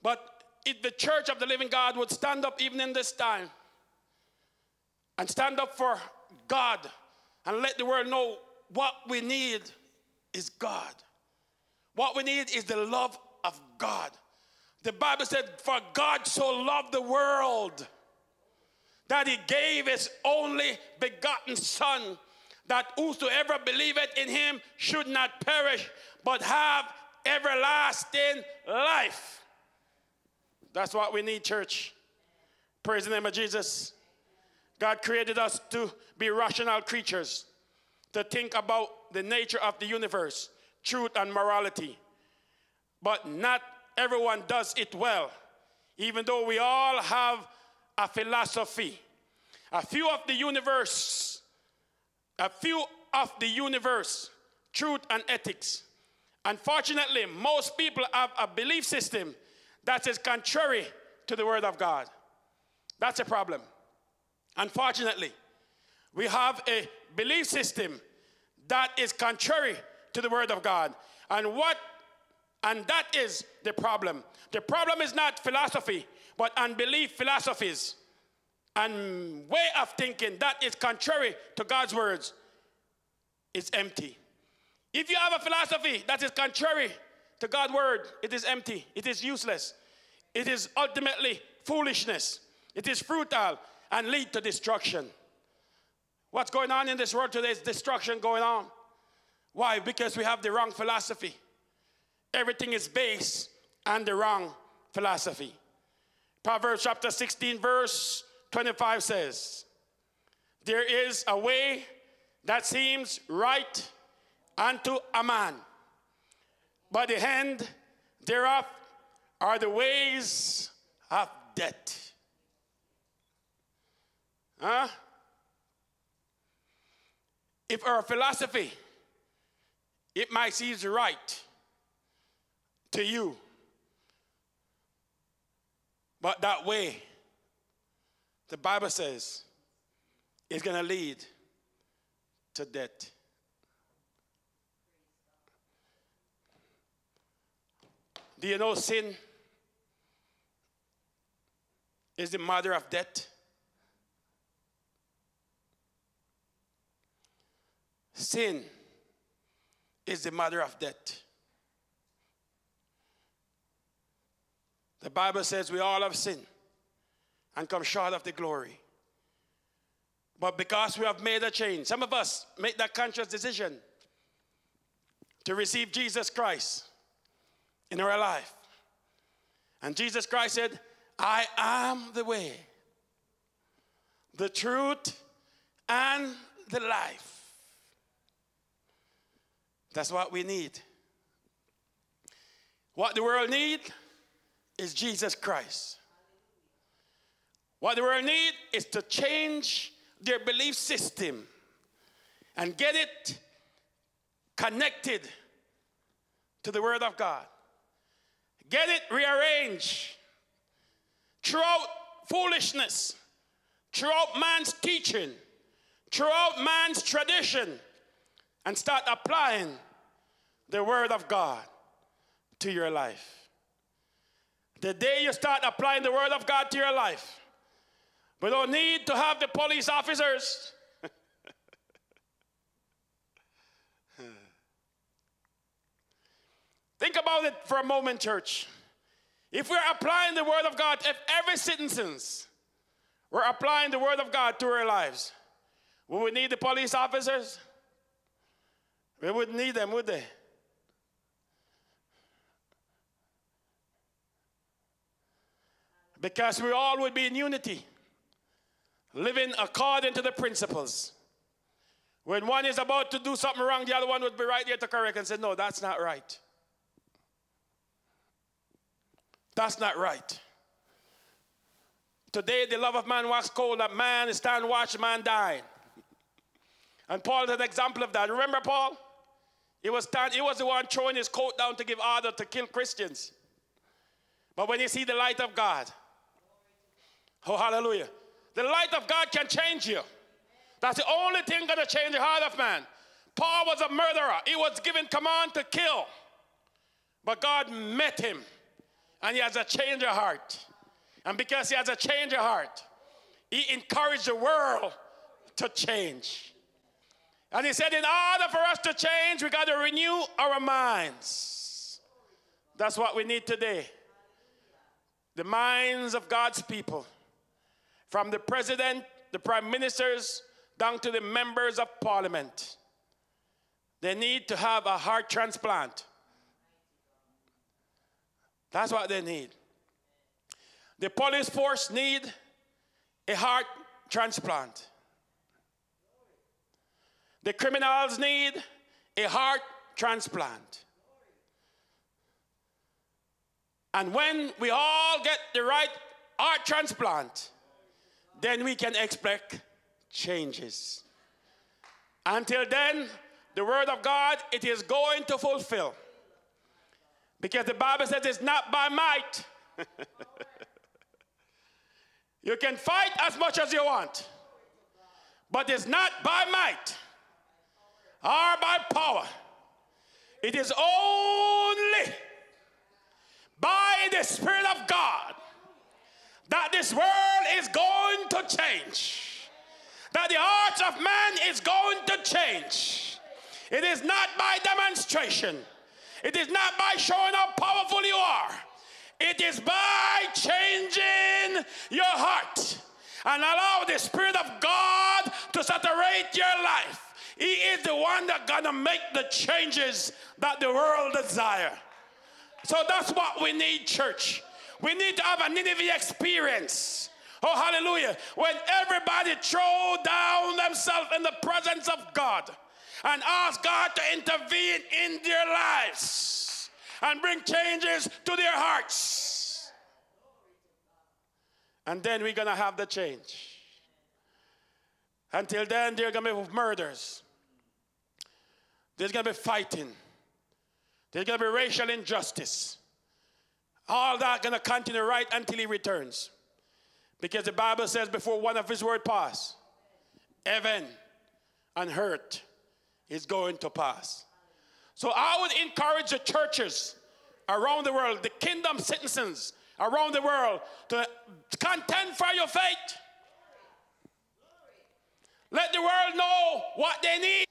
But if the church of the living God would stand up even in this time and stand up for God and let the world know what we need is God. What we need is the love of God. The Bible said, For God so loved the world that he gave his only begotten Son, that whosoever believeth in him should not perish, but have everlasting life. That's what we need, church. Praise the name of Jesus. God created us to be rational creatures, to think about the nature of the universe, truth and morality. But not everyone does it well, even though we all have a philosophy. A few of the universe, a few of the universe, truth and ethics. Unfortunately, most people have a belief system that is contrary to the Word of God. That's a problem. Unfortunately, we have a belief system that is contrary to the Word of God. And what and that is the problem. The problem is not philosophy, but unbelief philosophies and way of thinking that is contrary to God's words is empty. If you have a philosophy that is contrary to God's word, it is empty, it is useless, it is ultimately foolishness, it is futile and lead to destruction. What's going on in this world today is destruction going on. Why? Because we have the wrong philosophy. Everything is based on the wrong philosophy. Proverbs chapter 16, verse 25 says, There is a way that seems right unto a man, but the end thereof are the ways of death. Huh? If our philosophy, it might seem right to you. But that way, the Bible says, is going to lead to death. Do you know sin is the mother of death? Sin is the mother of death. The Bible says we all have sinned and come short of the glory. But because we have made a change, some of us make that conscious decision to receive Jesus Christ in our life. And Jesus Christ said, I am the way, the truth, and the life. That's what we need. What the world needs is Jesus Christ. What the world need is to change their belief system and get it connected to the Word of God. Get it rearranged throughout foolishness, throughout man's teaching, throughout man's tradition, and start applying the Word of God to your life. The day you start applying the word of God to your life, we don't need to have the police officers. Think about it for a moment, church. If we're applying the word of God, if every citizens were applying the word of God to our lives, we would need the police officers? We wouldn't need them, would they? Because we all would be in unity, living according to the principles. When one is about to do something wrong, the other one would be right there to correct and say, No, that's not right. That's not right. Today, the love of man was cold, that man stand watch man die. And Paul is an example of that. Remember Paul? He was, stand, he was the one throwing his coat down to give order to kill Christians. But when he see the light of God, Oh, hallelujah. The light of God can change you. That's the only thing going to change the heart of man. Paul was a murderer. He was given command to kill. But God met him and he has a change of heart. And because he has a change of heart, he encouraged the world to change. And he said, in order for us to change, we got to renew our minds. That's what we need today. The minds of God's people, from the president, the prime ministers, down to the members of parliament. They need to have a heart transplant. That's what they need. The police force need a heart transplant. The criminals need a heart transplant. And when we all get the right heart transplant, then we can expect changes. Until then, the word of God, it is going to fulfill. Because the Bible says it's not by might. you can fight as much as you want, but it's not by might or by power. It is only by the Spirit of God that this world is going to change, that the heart of man is going to change. It is not by demonstration, it is not by showing how powerful you are, it is by changing your heart and allow the Spirit of God to saturate your life. He is the one that's gonna make the changes that the world desire. So that's what we need, church. We need to have a Nineveh experience. Oh, hallelujah. When everybody throw down themselves in the presence of God and ask God to intervene in their lives and bring changes to their hearts. And then we're going to have the change. Until then, there are going to be murders. There's going to be fighting. There's going to be racial injustice. All that going to continue right until he returns. Because the Bible says before one of his word pass, heaven and earth is going to pass. So I would encourage the churches around the world, the kingdom citizens around the world, to contend for your faith. Let the world know what they need.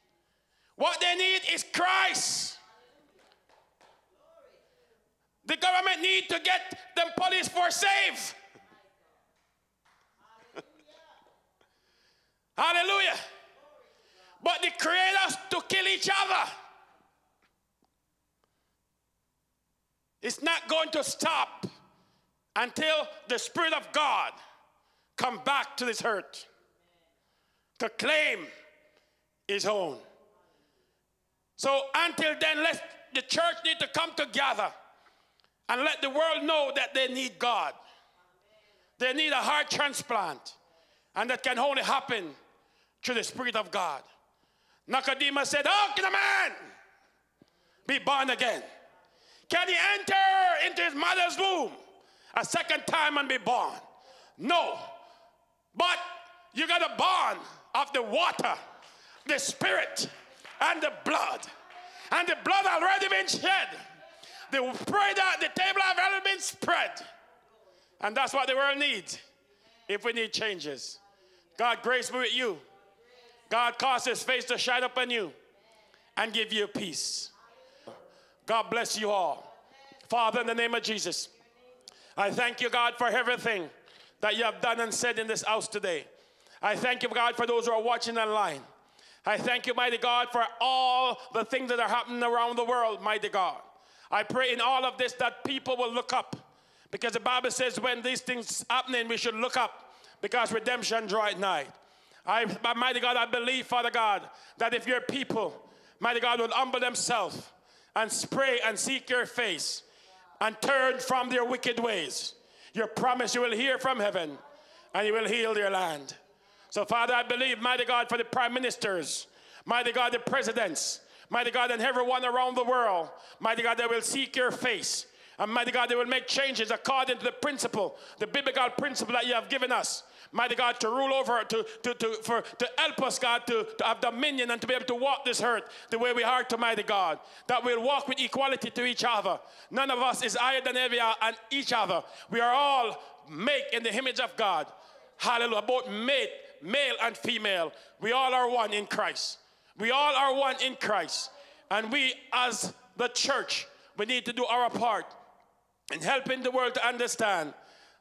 What they need is Christ. The government need to get them police force safe. Hallelujah. But they create us to kill each other. It's not going to stop until the Spirit of God come back to this earth to claim his own. So until then, let the church need to come together and let the world know that they need God. They need a heart transplant, and that can only happen through the Spirit of God. Nicodemus said, How can a man be born again? Can he enter into his mother's womb a second time and be born? No. But you got to born of the water, the spirit, and the blood. And the blood already been shed. The bread at the table have already been spread. And that's what the world needs if we need changes. God, grace be with you. God cause his face to shine upon you and give you peace. God bless you all. Father, in the name of Jesus, I thank you, God, for everything that you have done and said in this house today. I thank you, God, for those who are watching online. I thank you, mighty God, for all the things that are happening around the world, mighty God. I pray in all of this that people will look up because the Bible says when these things happening, we should look up because redemption draweth nigh. I, mighty God, I believe, Father God, that if your people, mighty God, will humble themselves and pray and seek your face and turn from their wicked ways, your promise you will hear from heaven and you will heal their land. So, Father, I believe, mighty God, for the prime ministers, mighty God, the presidents, mighty God, and everyone around the world, mighty God, they will seek your face And mighty God, they will make changes according to the principle, the biblical principle that you have given us. Mighty God, to rule over, to, to, to, for, to help us, God, to, to have dominion and to be able to walk this earth the way we are to mighty God. That we'll walk with equality to each other. None of us is higher than every and each other. We are all made in the image of God. Hallelujah. Both made, male and female. We all are one in Christ. We all are one in Christ. And we, as the church, we need to do our part in helping the world to understand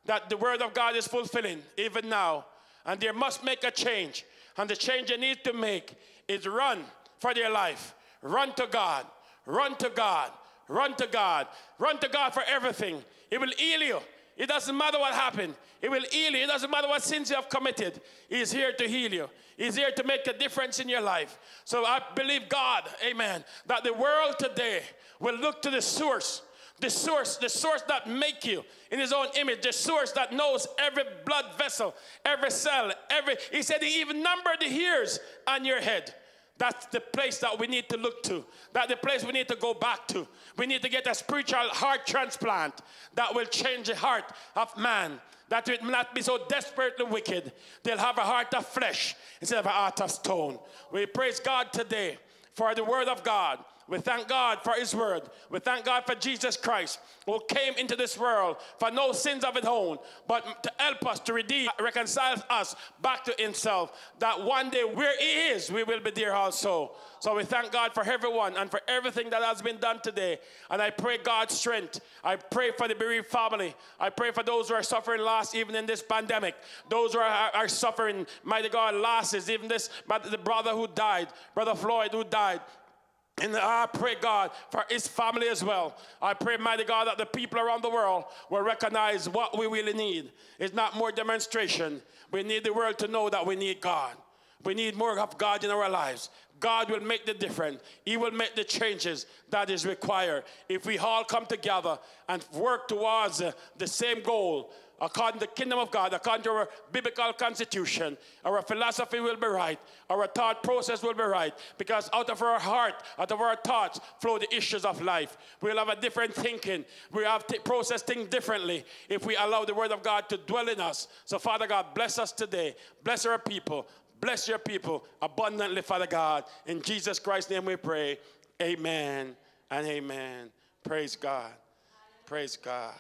that the word of God is fulfilling even now. And they must make a change. And the change they need to make is run for their life. Run to God. Run to God. Run to God. Run to God for everything. He will heal you. It doesn't matter what happened. He will heal you. It doesn't matter what sins you have committed. He's here to heal you. He's here to make a difference in your life. So I believe God, amen, that the world today will look to the source the source, the source that make you in his own image, the source that knows every blood vessel, every cell, every, he said he even numbered the hairs on your head. That's the place that we need to look to. That's the place we need to go back to. We need to get a spiritual heart transplant that will change the heart of man. That it will not be so desperately wicked. They'll have a heart of flesh instead of a heart of stone. We praise God today for the word of God. We thank God for His word. We thank God for Jesus Christ who came into this world for no sins of His own, but to help us to redeem, reconcile us back to Himself. That one day where He is, we will be there also. So we thank God for everyone and for everything that has been done today. And I pray God's strength. I pray for the bereaved family. I pray for those who are suffering loss even in this pandemic. Those who are, are suffering, mighty God, losses, even this, the brother who died, Brother Floyd who died. And I pray, God, for his family as well. I pray, mighty God, that the people around the world will recognize what we really need. It's not more demonstration. We need the world to know that we need God. We need more of God in our lives. God will make the difference. He will make the changes that is required. If we all come together and work towards the same goal, according to the kingdom of God, according to our biblical constitution, our philosophy will be right, our thought process will be right, because out of our heart, out of our thoughts, flow the issues of life. We'll have a different thinking. We have to process things differently if we allow the word of God to dwell in us. So, Father God, bless us today. Bless our people. Bless your people abundantly, Father God. In Jesus Christ's name we pray. Amen and amen. Praise God. Praise God.